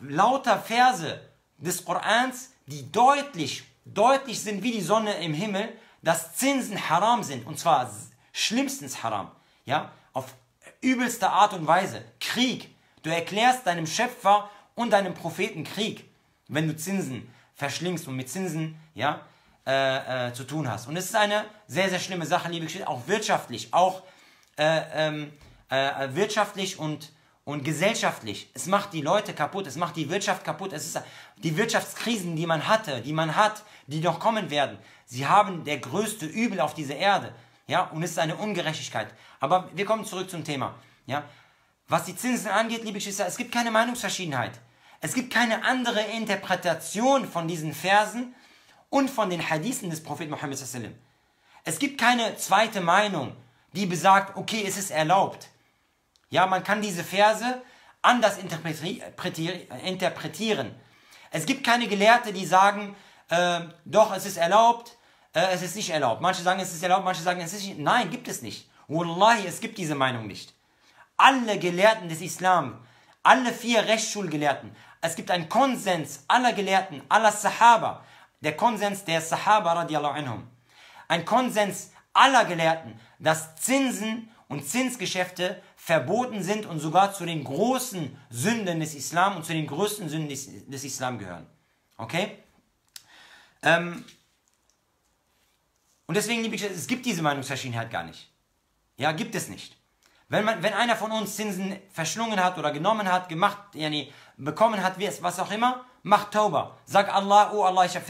lauter Verse des Korans, die deutlich, deutlich sind wie die Sonne im Himmel, dass Zinsen haram sind, und zwar schlimmstens haram, ja, auf übelste Art und Weise. Krieg. Du erklärst deinem Schöpfer und deinem Propheten Krieg, wenn du Zinsen verschlingst und mit Zinsen, ja, äh, äh, zu tun hast. Und es ist eine sehr, sehr schlimme Sache, liebe Geschwister, auch wirtschaftlich, auch äh, ähm, äh, wirtschaftlich und, und gesellschaftlich. Es macht die Leute kaputt, es macht die Wirtschaft kaputt. Es ist die Wirtschaftskrisen, die man hatte, die man hat, die noch kommen werden. Sie haben der größte Übel auf dieser Erde. Ja, und es ist eine Ungerechtigkeit. Aber wir kommen zurück zum Thema. Ja, was die Zinsen angeht, liebe Geschwister, es gibt keine Meinungsverschiedenheit. Es gibt keine andere Interpretation von diesen Versen und von den Hadithen des Propheten Muhammad. Es gibt keine zweite Meinung, die besagt, okay, es ist erlaubt. Ja, man kann diese Verse anders interpretieren. Es gibt keine Gelehrte, die sagen, äh, doch, es ist erlaubt, äh, es ist nicht erlaubt. Manche sagen, es ist erlaubt, manche sagen, es ist nicht. Nein, gibt es nicht. Wallahi, es gibt diese Meinung nicht. Alle Gelehrten des Islam, alle vier Rechtsschulgelehrten, es gibt einen Konsens aller Gelehrten, aller Sahaba, der Konsens der Sahaba radiallahu anhum. Ein Konsens aller Gelehrten, dass Zinsen und Zinsgeschäfte verboten sind und sogar zu den großen Sünden des Islam und zu den größten Sünden des, des Islam gehören. Okay? Ähm, und deswegen, liebe ich, es gibt diese Meinungsverschiedenheit gar nicht. Ja, gibt es nicht. Wenn, man, wenn einer von uns Zinsen verschlungen hat oder genommen hat, gemacht, yani, bekommen hat, was auch immer, mach Tauba. Sag Allah, oh Allah, ich habe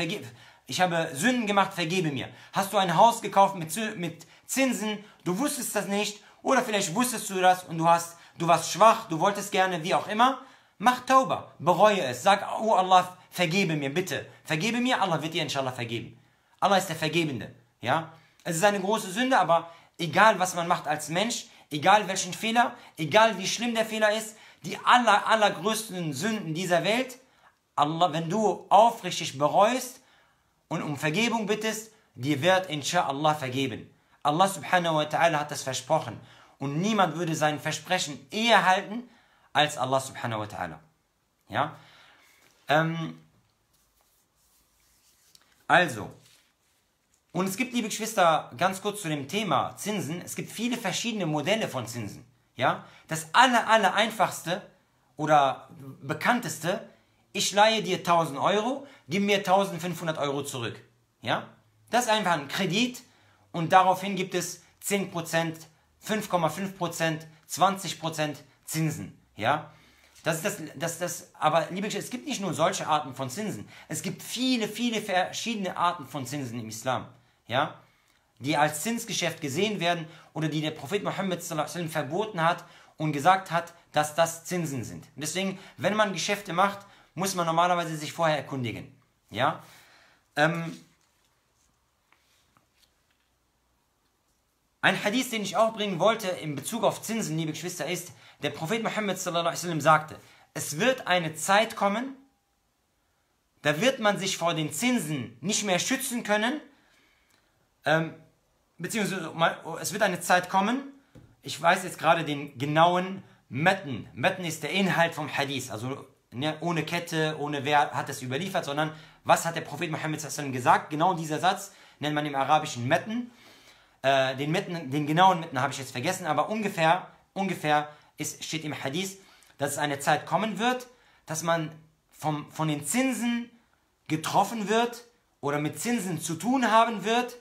ich habe Sünden gemacht, vergebe mir. Hast du ein Haus gekauft mit, mit Zinsen, du wusstest das nicht, oder vielleicht wusstest du das und du hast, du warst schwach, du wolltest gerne, wie auch immer, mach Tauba, bereue es. Sag, oh Allah, vergebe mir, bitte. Vergebe mir, Allah wird dir inshallah vergeben. Allah ist der Vergebende. Ja? Es ist eine große Sünde, aber egal was man macht als Mensch, egal welchen Fehler, egal wie schlimm der Fehler ist, die aller, allergrößten Sünden dieser Welt, Allah, wenn du aufrichtig bereust und um Vergebung bittest, dir wird inshallah vergeben. Allah subhanahu wa ta'ala hat das versprochen. Und niemand würde sein Versprechen eher halten als Allah subhanahu wa ta'ala. Ja? Ähm, also, und es gibt, liebe Geschwister, ganz kurz zu dem Thema Zinsen, es gibt viele verschiedene Modelle von Zinsen. Ja? Das aller, aller einfachste oder bekannteste, ich leihe dir 1000 Euro, gib mir 1500 Euro zurück. Ja? Das ist einfach ein Kredit und daraufhin gibt es 10%, 5,5%, 20% Zinsen. Ja? Das ist das, das, das, aber liebe Geschwister, es gibt nicht nur solche Arten von Zinsen. Es gibt viele, viele verschiedene Arten von Zinsen im Islam ja, die als Zinsgeschäft gesehen werden oder die der Prophet Muhammad verboten hat und gesagt hat, dass das Zinsen sind. deswegen, wenn man Geschäfte macht, muss man normalerweise sich vorher erkundigen. Ja? Ähm, ein Hadith, den ich auch bringen wollte in Bezug auf Zinsen, liebe Geschwister, ist, der Prophet Muhammad sagte, es wird eine Zeit kommen, da wird man sich vor den Zinsen nicht mehr schützen können, ähm, beziehungsweise es wird eine Zeit kommen, ich weiß jetzt gerade den genauen Metten. Metten ist der Inhalt vom Hadith, also ne, ohne Kette, ohne wer hat es überliefert, sondern was hat der Prophet Muhammad gesagt? Genau dieser Satz nennt man im Arabischen Metten. Äh, den, Metten, den genauen Metten habe ich jetzt vergessen, aber ungefähr, ungefähr ist, steht im Hadith, dass es eine Zeit kommen wird, dass man vom, von den Zinsen getroffen wird oder mit Zinsen zu tun haben wird,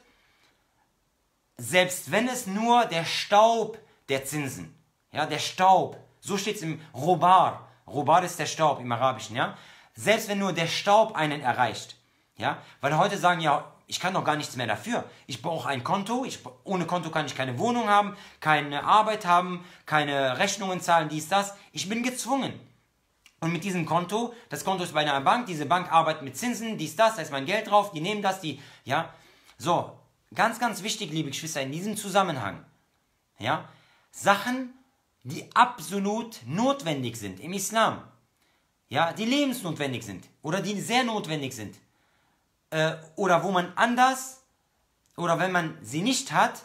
selbst wenn es nur der Staub der Zinsen, ja, der Staub, so steht es im Robar, Robar ist der Staub im Arabischen, ja, selbst wenn nur der Staub einen erreicht, ja, weil heute sagen ja, ich kann doch gar nichts mehr dafür. Ich brauche ein Konto, ich, ohne Konto kann ich keine Wohnung haben, keine Arbeit haben, keine Rechnungen zahlen, dies, das. Ich bin gezwungen. Und mit diesem Konto, das Konto ist bei einer Bank, diese Bank arbeitet mit Zinsen, dies, das, da ist mein Geld drauf, die nehmen das, die, ja. So, ganz, ganz wichtig, liebe Geschwister, in diesem Zusammenhang, ja, Sachen, die absolut notwendig sind im Islam, ja, die lebensnotwendig sind oder die sehr notwendig sind äh, oder wo man anders oder wenn man sie nicht hat,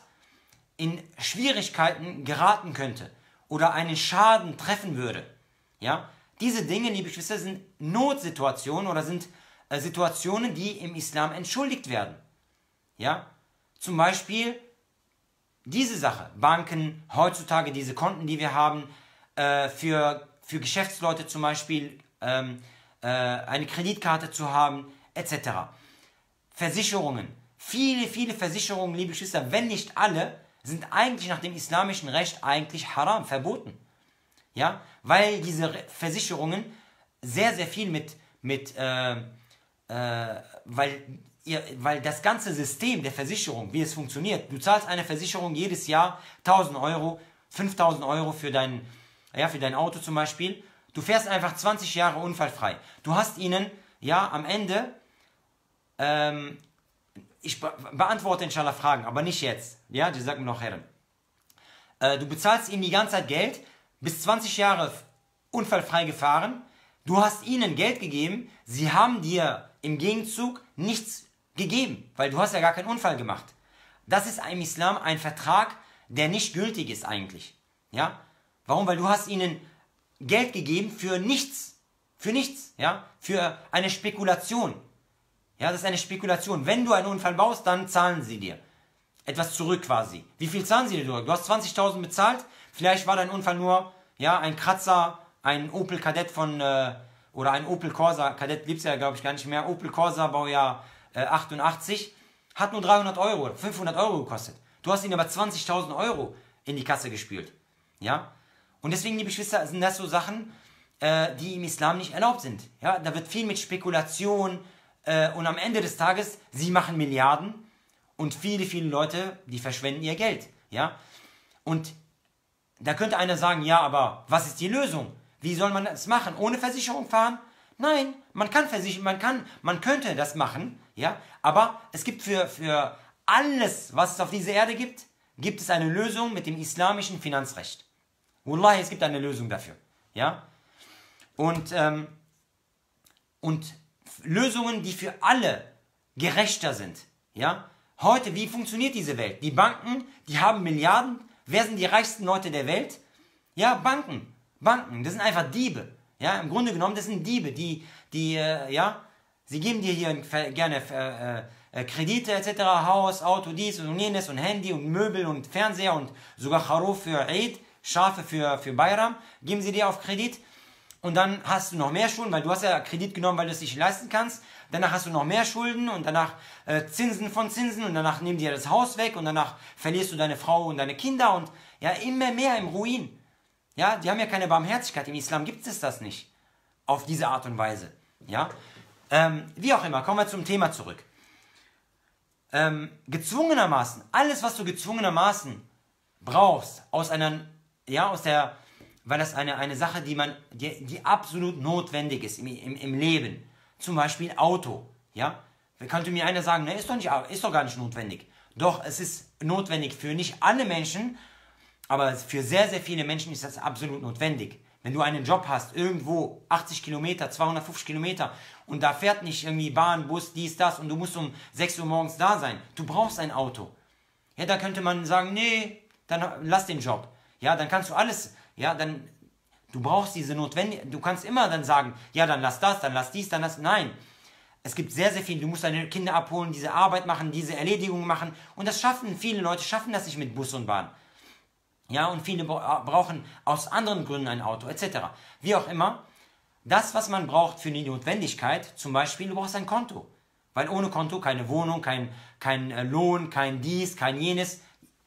in Schwierigkeiten geraten könnte oder einen Schaden treffen würde, ja, diese Dinge, liebe Geschwister, sind Notsituationen oder sind äh, Situationen, die im Islam entschuldigt werden. Ja? Zum Beispiel diese Sache, Banken, heutzutage diese Konten, die wir haben, äh, für, für Geschäftsleute zum Beispiel ähm, äh, eine Kreditkarte zu haben, etc. Versicherungen, viele, viele Versicherungen, liebe Geschwister, wenn nicht alle, sind eigentlich nach dem islamischen Recht eigentlich haram, verboten. Ja, weil diese Versicherungen sehr, sehr viel mit, mit äh, äh, weil, ihr, weil das ganze System der Versicherung, wie es funktioniert, du zahlst eine Versicherung jedes Jahr 1000 Euro, 5000 Euro für dein, ja, für dein Auto zum Beispiel, du fährst einfach 20 Jahre unfallfrei. Du hast ihnen, ja, am Ende, ähm, ich be beantworte inshallah Fragen, aber nicht jetzt, ja, die sagen noch Herren. Äh, du bezahlst ihnen die ganze Zeit Geld, bis 20 Jahre unfallfrei gefahren, du hast ihnen Geld gegeben, sie haben dir im Gegenzug nichts gegeben, weil du hast ja gar keinen Unfall gemacht. Das ist im Islam ein Vertrag, der nicht gültig ist eigentlich. Ja? Warum? Weil du hast ihnen Geld gegeben für nichts. Für nichts, ja? Für eine Spekulation. Ja, das ist eine Spekulation. Wenn du einen Unfall baust, dann zahlen sie dir etwas zurück quasi. Wie viel zahlen sie dir zurück? Du hast 20.000 bezahlt, Vielleicht war dein Unfall nur ja, ein Kratzer, ein Opel Kadett von, äh, oder ein Opel Corsa, Kadett gibt es ja glaube ich gar nicht mehr, Opel Corsa Baujahr äh, 88, hat nur 300 Euro, 500 Euro gekostet. Du hast ihn aber 20.000 Euro in die Kasse gespielt. Ja? Und deswegen, liebe Geschwister, sind das so Sachen, äh, die im Islam nicht erlaubt sind. Ja? Da wird viel mit Spekulation äh, und am Ende des Tages, sie machen Milliarden und viele, viele Leute, die verschwenden ihr Geld. Ja? Und da könnte einer sagen, ja, aber was ist die Lösung? Wie soll man das machen? Ohne Versicherung fahren? Nein, man kann versichern, man kann, man könnte das machen, ja, aber es gibt für, für alles, was es auf dieser Erde gibt, gibt es eine Lösung mit dem islamischen Finanzrecht. Wallahi, es gibt eine Lösung dafür, ja. Und, ähm, und Lösungen, die für alle gerechter sind, ja. Heute, wie funktioniert diese Welt? Die Banken, die haben Milliarden, Wer sind die reichsten Leute der Welt? Ja, Banken. Banken, das sind einfach Diebe. Ja, im Grunde genommen, das sind Diebe, die, die, äh, ja, sie geben dir hier gerne äh, äh, Kredite etc., Haus, Auto, dies und jenes und Handy und Möbel und Fernseher und sogar Charuf für Eid, Schafe für, für Bayram, geben sie dir auf Kredit und dann hast du noch mehr Schulden, weil du hast ja Kredit genommen, weil du es nicht leisten kannst danach hast du noch mehr Schulden und danach äh, Zinsen von Zinsen und danach nehmen die das Haus weg und danach verlierst du deine Frau und deine Kinder und ja, immer mehr im Ruin. Ja, die haben ja keine Barmherzigkeit. Im Islam gibt es das nicht. Auf diese Art und Weise. Ja, ähm, wie auch immer, kommen wir zum Thema zurück. Ähm, gezwungenermaßen, alles, was du gezwungenermaßen brauchst, aus einer, ja, aus der, weil das eine, eine Sache, die man, die, die absolut notwendig ist im, im, im Leben, zum Beispiel Auto. Ja? Könnte mir einer sagen, ne, ist doch, nicht, ist doch gar nicht notwendig. Doch, es ist notwendig für nicht alle Menschen, aber für sehr, sehr viele Menschen ist das absolut notwendig. Wenn du einen Job hast, irgendwo 80 Kilometer, 250 Kilometer und da fährt nicht irgendwie Bahn, Bus, dies, das und du musst um 6 Uhr morgens da sein. Du brauchst ein Auto. Ja, da könnte man sagen, nee, dann lass den Job. Ja, dann kannst du alles, ja, dann, du brauchst diese Notwendigkeit, du kannst immer dann sagen, ja, dann lass das, dann lass dies, dann lass, nein. Es gibt sehr, sehr viel, du musst deine Kinder abholen, diese Arbeit machen, diese Erledigungen machen und das schaffen, viele Leute schaffen das nicht mit Bus und Bahn. Ja, und viele brauchen aus anderen Gründen ein Auto, etc. Wie auch immer, das, was man braucht für die Notwendigkeit, zum Beispiel, du brauchst ein Konto. Weil ohne Konto keine Wohnung, kein, kein äh, Lohn, kein dies, kein jenes.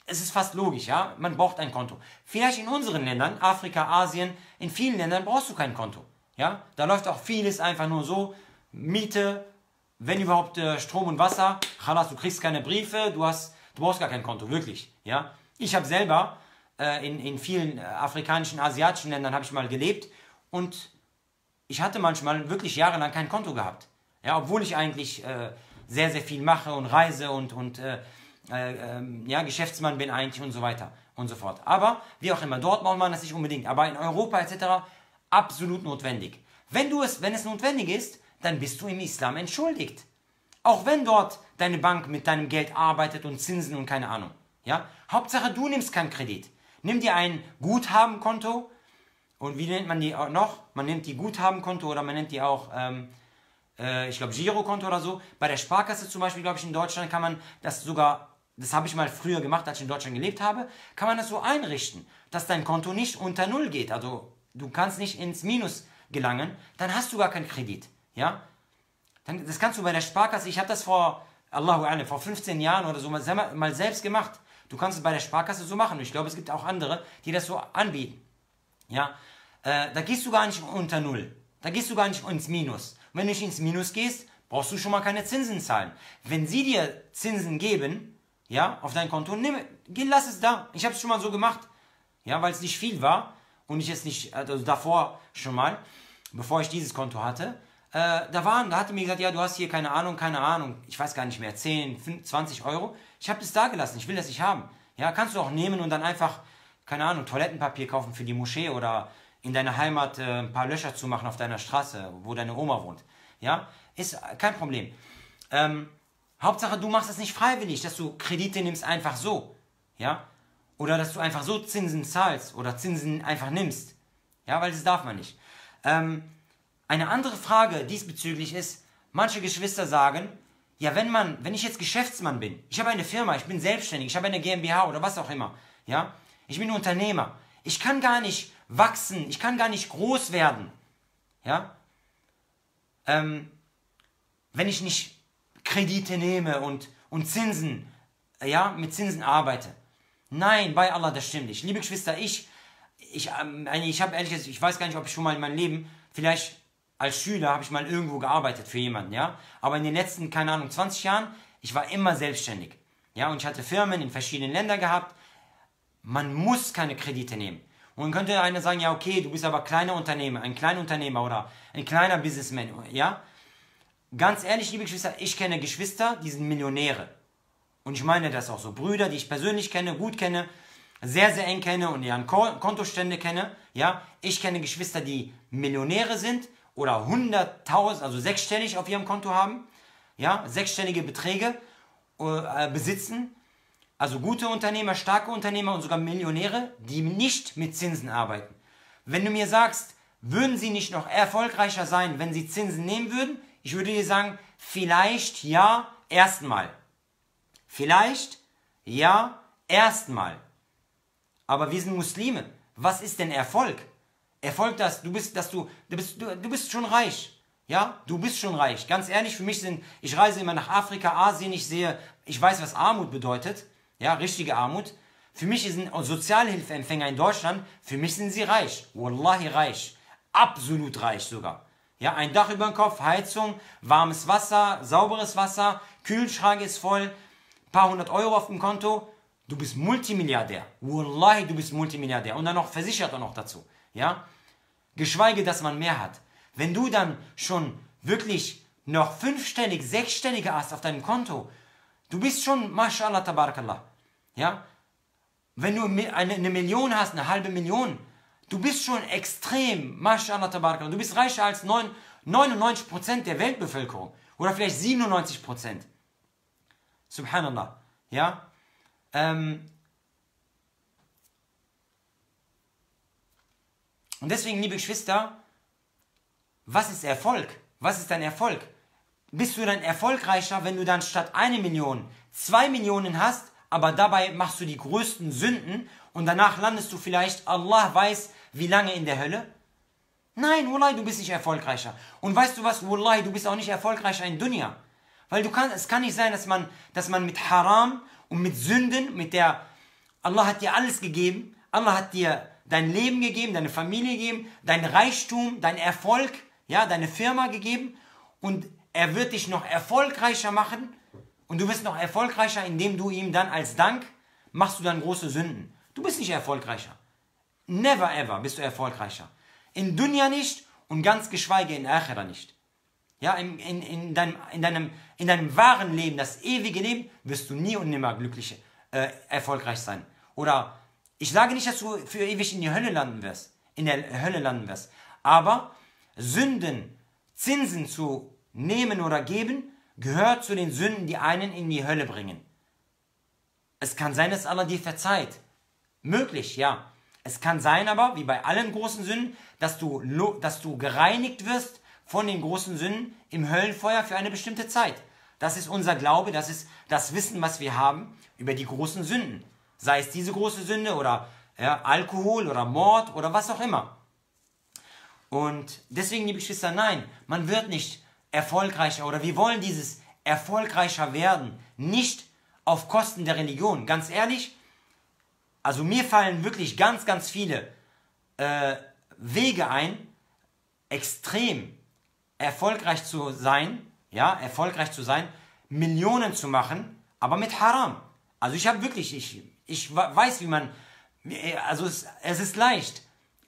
Es ist fast logisch, ja? Man braucht ein Konto. Vielleicht in unseren Ländern, Afrika, Asien, in vielen Ländern brauchst du kein Konto. Ja? Da läuft auch vieles einfach nur so. Miete, wenn überhaupt äh, Strom und Wasser, Chalas, du kriegst keine Briefe, du, hast, du brauchst gar kein Konto, wirklich. Ja? Ich habe selber äh, in, in vielen äh, afrikanischen, asiatischen Ländern habe ich mal gelebt und ich hatte manchmal wirklich jahrelang kein Konto gehabt. Ja, obwohl ich eigentlich äh, sehr, sehr viel mache und reise und, und äh, äh, ähm, ja, Geschäftsmann bin eigentlich und so weiter und so fort. Aber wie auch immer, dort braucht man das nicht unbedingt. Aber in Europa etc. absolut notwendig. Wenn, du es, wenn es notwendig ist, dann bist du im Islam entschuldigt. Auch wenn dort deine Bank mit deinem Geld arbeitet und Zinsen und keine Ahnung. Ja? Hauptsache, du nimmst keinen Kredit. Nimm dir ein Guthabenkonto und wie nennt man die noch? Man nimmt die Guthabenkonto oder man nennt die auch, ähm, äh, ich glaube, Girokonto oder so. Bei der Sparkasse zum Beispiel, glaube ich, in Deutschland kann man das sogar, das habe ich mal früher gemacht, als ich in Deutschland gelebt habe, kann man das so einrichten, dass dein Konto nicht unter Null geht. Also du kannst nicht ins Minus gelangen, dann hast du gar keinen Kredit. Ja? Dann, das kannst du bei der Sparkasse, ich habe das vor, Allahu Alam, vor 15 Jahren oder so mal, mal selbst gemacht. Du kannst es bei der Sparkasse so machen. Ich glaube, es gibt auch andere, die das so anbieten. Ja, äh, da gehst du gar nicht unter Null. Da gehst du gar nicht ins Minus. wenn du nicht ins Minus gehst, brauchst du schon mal keine Zinsen zahlen. Wenn sie dir Zinsen geben, ja, auf dein Konto, nimm, geh, lass es da. Ich habe es schon mal so gemacht, ja, weil es nicht viel war und ich es nicht, also davor schon mal, bevor ich dieses Konto hatte, äh, da waren, da hatte mir gesagt, ja, du hast hier keine Ahnung, keine Ahnung, ich weiß gar nicht mehr, 10, 5, 20 Euro. Ich habe das da gelassen, ich will das nicht haben. Ja, kannst du auch nehmen und dann einfach keine Ahnung, Toilettenpapier kaufen für die Moschee oder in deiner Heimat äh, ein paar Löcher zu machen auf deiner Straße, wo deine Oma wohnt. Ja, ist kein Problem. Ähm, Hauptsache, du machst es nicht freiwillig, dass du Kredite nimmst einfach so. Ja, oder dass du einfach so Zinsen zahlst oder Zinsen einfach nimmst. Ja, weil das darf man nicht. Ähm, eine andere Frage diesbezüglich ist, manche Geschwister sagen, ja, wenn man, wenn ich jetzt Geschäftsmann bin, ich habe eine Firma, ich bin selbstständig, ich habe eine GmbH oder was auch immer, ja, ich bin Unternehmer. Ich kann gar nicht wachsen. Ich kann gar nicht groß werden. Ja? Ähm, wenn ich nicht Kredite nehme und, und Zinsen, ja, mit Zinsen arbeite. Nein, bei Allah, das stimmt nicht. Liebe Geschwister, ich, ich, ähm, ich habe ehrlich gesagt, ich weiß gar nicht, ob ich schon mal in meinem Leben, vielleicht als Schüler habe ich mal irgendwo gearbeitet für jemanden, ja. Aber in den letzten, keine Ahnung, 20 Jahren, ich war immer selbstständig. Ja, und ich hatte Firmen in verschiedenen Ländern gehabt man muss keine Kredite nehmen. Und könnte einer sagen, ja okay, du bist aber kleiner Unternehmer, ein kleiner Unternehmer oder ein kleiner Businessman, ja? Ganz ehrlich, liebe Geschwister, ich kenne Geschwister, die sind Millionäre. Und ich meine das auch so. Brüder, die ich persönlich kenne, gut kenne, sehr, sehr eng kenne und deren Kontostände kenne. Ja, ich kenne Geschwister, die Millionäre sind oder 100.000, also sechsstellig auf ihrem Konto haben. Ja, sechsstellige Beträge äh, besitzen also gute Unternehmer, starke Unternehmer und sogar Millionäre, die nicht mit Zinsen arbeiten. Wenn du mir sagst, würden sie nicht noch erfolgreicher sein, wenn sie Zinsen nehmen würden? Ich würde dir sagen, vielleicht ja, erstmal. Vielleicht ja, erstmal. Aber wir sind Muslime. Was ist denn Erfolg? Erfolg, dass du bist, dass du, du bist, du, du bist schon reich. Ja, du bist schon reich. Ganz ehrlich, für mich sind, ich reise immer nach Afrika, Asien, ich sehe, ich weiß, was Armut bedeutet ja, richtige Armut. Für mich sind Sozialhilfeempfänger in Deutschland, für mich sind sie reich. Wallahi reich. Absolut reich sogar. Ja, ein Dach über dem Kopf, Heizung, warmes Wasser, sauberes Wasser, Kühlschrank ist voll, paar hundert Euro auf dem Konto. Du bist Multimilliardär. Wallahi, du bist Multimilliardär. Und dann noch versichert auch noch dazu. Ja? Geschweige, dass man mehr hat. Wenn du dann schon wirklich noch fünfstellig, sechsstellige hast auf deinem Konto, Du bist schon, mashallah, tabarakallah. Ja? Wenn du eine, Million hast, eine halbe Million, du bist schon extrem, mashallah tabarakallah, du bist reicher als 9, 99% der Weltbevölkerung oder vielleicht 97%. Subhanallah. Ja? Ähm, und deswegen, liebe Geschwister, was ist Erfolg? Was ist dein Erfolg? Bist du dann erfolgreicher, wenn du dann statt eine Million zwei Millionen hast, aber dabei machst du die größten Sünden und danach landest du vielleicht, Allah weiß, wie lange in der Hölle? Nein, Wallahi, du bist nicht erfolgreicher. Und weißt du was, Wallahi, du bist auch nicht erfolgreicher in Dunya. Weil du kannst, es kann nicht sein, dass man, dass man mit Haram und mit Sünden, mit der, Allah hat dir alles gegeben, Allah hat dir dein Leben gegeben, deine Familie gegeben, dein Reichtum, dein Erfolg, ja, deine Firma gegeben und er wird dich noch erfolgreicher machen und du wirst noch erfolgreicher, indem du ihm dann als Dank machst du dann große Sünden. Du bist nicht erfolgreicher. Never ever bist du erfolgreicher. In Dunya nicht und ganz geschweige in Akhira nicht. Ja, in, in, in, deinem, in, deinem, in deinem wahren Leben, das ewige Leben, wirst du nie und nimmer glücklich, äh, erfolgreich sein. Oder ich sage nicht, dass du für ewig in die Hölle landen wirst, in der Hölle landen wirst. Aber Sünden, Zinsen zu nehmen oder geben, gehört zu den Sünden, die einen in die Hölle bringen. Es kann sein, dass Allah dir verzeiht. Möglich, ja. Es kann sein aber, wie bei allen großen Sünden, dass du, dass du gereinigt wirst von den großen Sünden im Höllenfeuer für eine bestimmte Zeit. Das ist unser Glaube, das ist das Wissen, was wir haben über die großen Sünden. Sei es diese große Sünde oder ja, Alkohol oder Mord oder was auch immer. Und deswegen, liebe Geschwister, nein, man wird nicht erfolgreicher oder wir wollen dieses erfolgreicher werden, nicht auf Kosten der Religion. Ganz ehrlich, also mir fallen wirklich ganz, ganz viele äh, Wege ein, extrem erfolgreich zu sein, ja, erfolgreich zu sein, Millionen zu machen, aber mit Haram. Also ich habe wirklich, ich, ich weiß, wie man, also es, es ist leicht.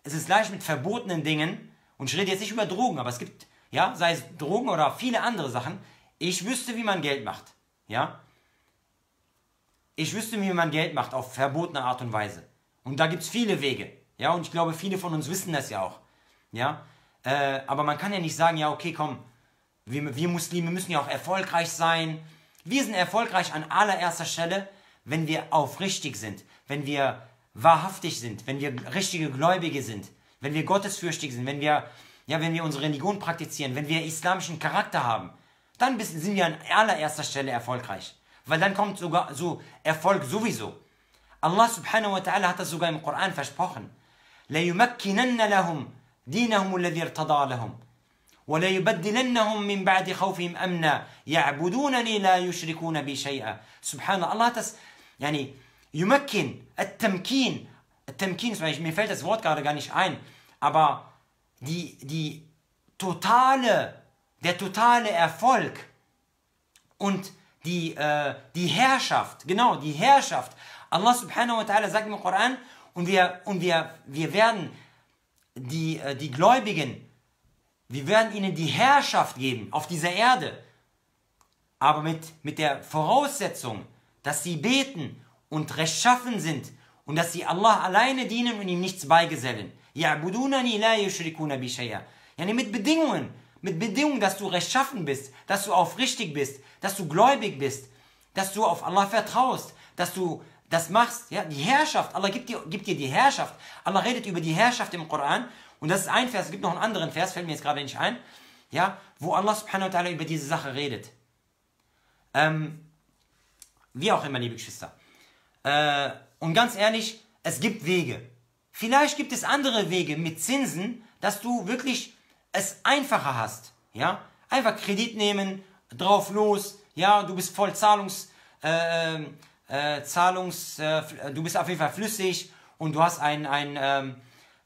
Es ist leicht mit verbotenen Dingen, und ich rede jetzt nicht über Drogen, aber es gibt ja, sei es Drogen oder viele andere Sachen, ich wüsste, wie man Geld macht, ja. Ich wüsste, wie man Geld macht auf verbotene Art und Weise. Und da gibt es viele Wege, ja, und ich glaube, viele von uns wissen das ja auch, ja. Äh, aber man kann ja nicht sagen, ja, okay, komm, wir, wir Muslime müssen ja auch erfolgreich sein. Wir sind erfolgreich an allererster Stelle, wenn wir aufrichtig sind, wenn wir wahrhaftig sind, wenn wir richtige Gläubige sind, wenn wir gottesfürchtig sind, wenn wir ja, wenn wir unsere Religion praktizieren, wenn wir islamischen Charakter haben, dann sind wir an allererster Stelle erfolgreich. Weil dann kommt sogar so Erfolg sowieso. Allah subhanahu wa ta'ala hat das sogar im Koran versprochen. لَيُمَكِّنَنَّ لَهُمْ دِينَهُمُ الَّذِي ارْتَضَى لَهُمْ وليبدلنهم من بعد خوفهم أمنا يعبدونني لا يشركون بي شيئا سبحان الله Allah hat das يعني يمكن التمكين التمكين mir fällt das Wort gerade gar nicht ein aber die, die totale, der totale Erfolg und die, äh, die Herrschaft, genau, die Herrschaft. Allah subhanahu wa ta'ala sagt im Koran, und wir, und wir, wir werden die, äh, die Gläubigen, wir werden ihnen die Herrschaft geben auf dieser Erde. Aber mit, mit der Voraussetzung, dass sie beten und rechtschaffen sind und dass sie Allah alleine dienen und ihm nichts beigesellen. Ya'budunani la yushrikuna bi shay'a. Mit Bedingungen, mit Bedingungen, dass du rechtschaffen bist, dass du aufrichtig bist, dass du gläubig bist, dass du auf Allah vertraust, dass du das machst, ja, die Herrschaft, Allah gibt dir, gibt dir die Herrschaft. Allah redet über die Herrschaft im Koran und das ist ein Vers, es gibt noch einen anderen Vers, fällt mir jetzt gerade nicht ein, ja, wo Allah subhanahu wa ta'ala über diese Sache redet. Ähm, wie auch immer, liebe Geschwister. Äh, und ganz ehrlich, es gibt Wege. Vielleicht gibt es andere Wege mit Zinsen, dass du wirklich es einfacher hast. Ja? Einfach Kredit nehmen, drauf los, ja, du bist voll Zahlungs, äh, äh, Zahlungs, äh, du bist auf jeden Fall flüssig und du hast ein, ein ähm,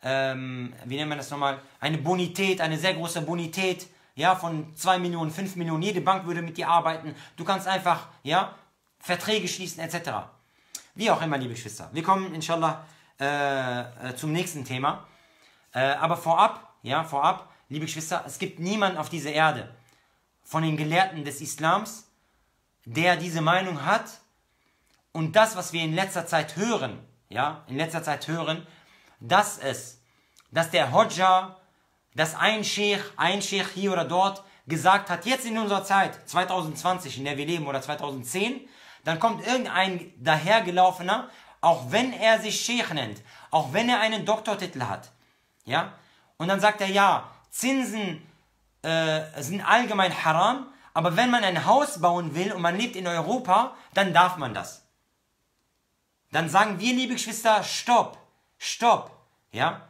ähm, wie nennt man das nochmal, eine Bonität, eine sehr große Bonität, ja, von 2 Millionen, 5 Millionen, jede Bank würde mit dir arbeiten, du kannst einfach, ja, Verträge schließen, etc. Wie auch immer, liebe Geschwister. Wir kommen, inshallah, äh, äh, zum nächsten Thema. Äh, aber vorab, ja, vorab, liebe Geschwister, es gibt niemanden auf dieser Erde von den Gelehrten des Islams, der diese Meinung hat und das, was wir in letzter Zeit hören, ja, in letzter Zeit hören, dass es dass der Hodja, dass ein Sheikh, ein Sheikh hier oder dort gesagt hat, jetzt in unserer Zeit, 2020, in der wir leben, oder 2010, dann kommt irgendein dahergelaufener, auch wenn er sich Sheikh nennt, auch wenn er einen Doktortitel hat, ja, und dann sagt er, ja, Zinsen äh, sind allgemein haram, aber wenn man ein Haus bauen will und man lebt in Europa, dann darf man das. Dann sagen wir, liebe Geschwister, stopp, stopp, ja.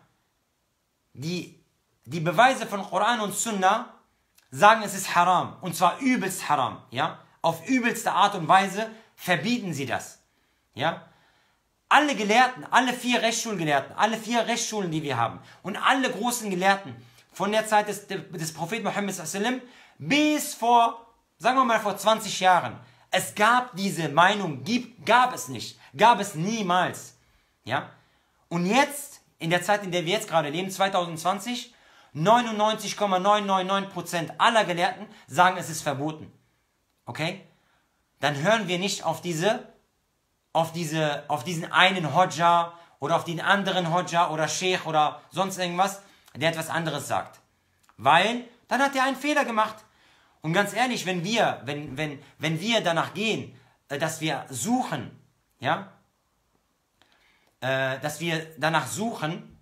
Die, die Beweise von Koran und Sunnah sagen, es ist haram, und zwar übelst haram, ja. Auf übelste Art und Weise verbieten sie das, ja. Alle Gelehrten, alle vier Rechtsschulgelehrten, alle vier Rechtsschulen, die wir haben, und alle großen Gelehrten von der Zeit des, des Propheten Muhammad bis vor, sagen wir mal vor 20 Jahren, es gab diese Meinung, gibt, gab es nicht, gab es niemals. Ja? Und jetzt, in der Zeit, in der wir jetzt gerade leben, 2020, 99,999% aller Gelehrten sagen, es ist verboten. Okay? Dann hören wir nicht auf diese, auf diese, auf diesen einen Hodja oder auf den anderen Hodja oder Sheikh oder sonst irgendwas, der etwas anderes sagt. Weil, dann hat er einen Fehler gemacht. Und ganz ehrlich, wenn wir, wenn, wenn, wenn wir danach gehen, äh, dass wir suchen, ja, äh, dass wir danach suchen,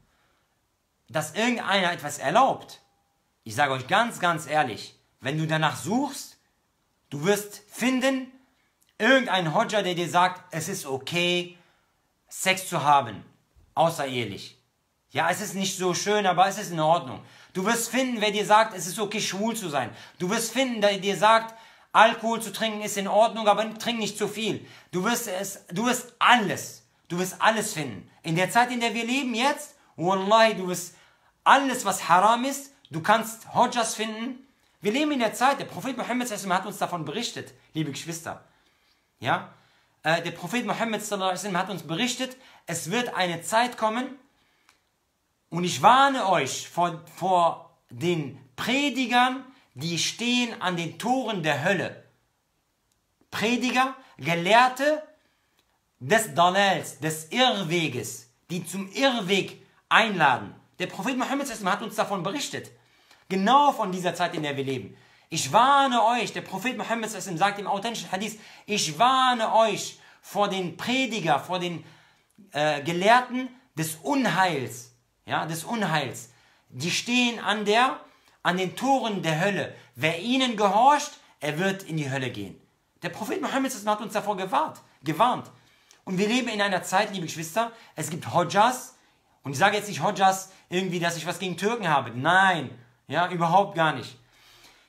dass irgendeiner etwas erlaubt, ich sage euch ganz, ganz ehrlich, wenn du danach suchst, du wirst finden, irgendein Hodja, der dir sagt, es ist okay, Sex zu haben, außerehelich. Ja, es ist nicht so schön, aber es ist in Ordnung. Du wirst finden, wer dir sagt, es ist okay, schwul zu sein. Du wirst finden, der dir sagt, Alkohol zu trinken ist in Ordnung, aber trink nicht zu viel. Du wirst es, du wirst alles, du wirst alles finden. In der Zeit, in der wir leben jetzt, Wallahi, du wirst alles, was haram ist, du kannst Hodjas finden. Wir leben in der Zeit, der Prophet Muhammad hat uns davon berichtet, liebe Geschwister. Ja? Äh, der Prophet Muhammad hat uns berichtet, es wird eine Zeit kommen, und ich warne euch vor, vor den Predigern, die stehen an den Toren der Hölle. Prediger, Gelehrte des Dalals, des Irrweges, die zum Irrweg einladen. Der Prophet Mohammed hat uns davon berichtet. Genau von dieser Zeit, in der wir leben. Ich warne euch, der Prophet Mohammed sagt im authentischen Hadith, ich warne euch vor den Prediger, vor den äh, Gelehrten des Unheils, ja, des Unheils. Die stehen an der, an den Toren der Hölle. Wer ihnen gehorcht, er wird in die Hölle gehen. Der Prophet Mohammed hat uns davor gewahrt, gewarnt. Und wir leben in einer Zeit, liebe Geschwister, es gibt Hodjas. Und ich sage jetzt nicht Hodjas irgendwie, dass ich was gegen Türken habe. Nein, ja, überhaupt gar nicht.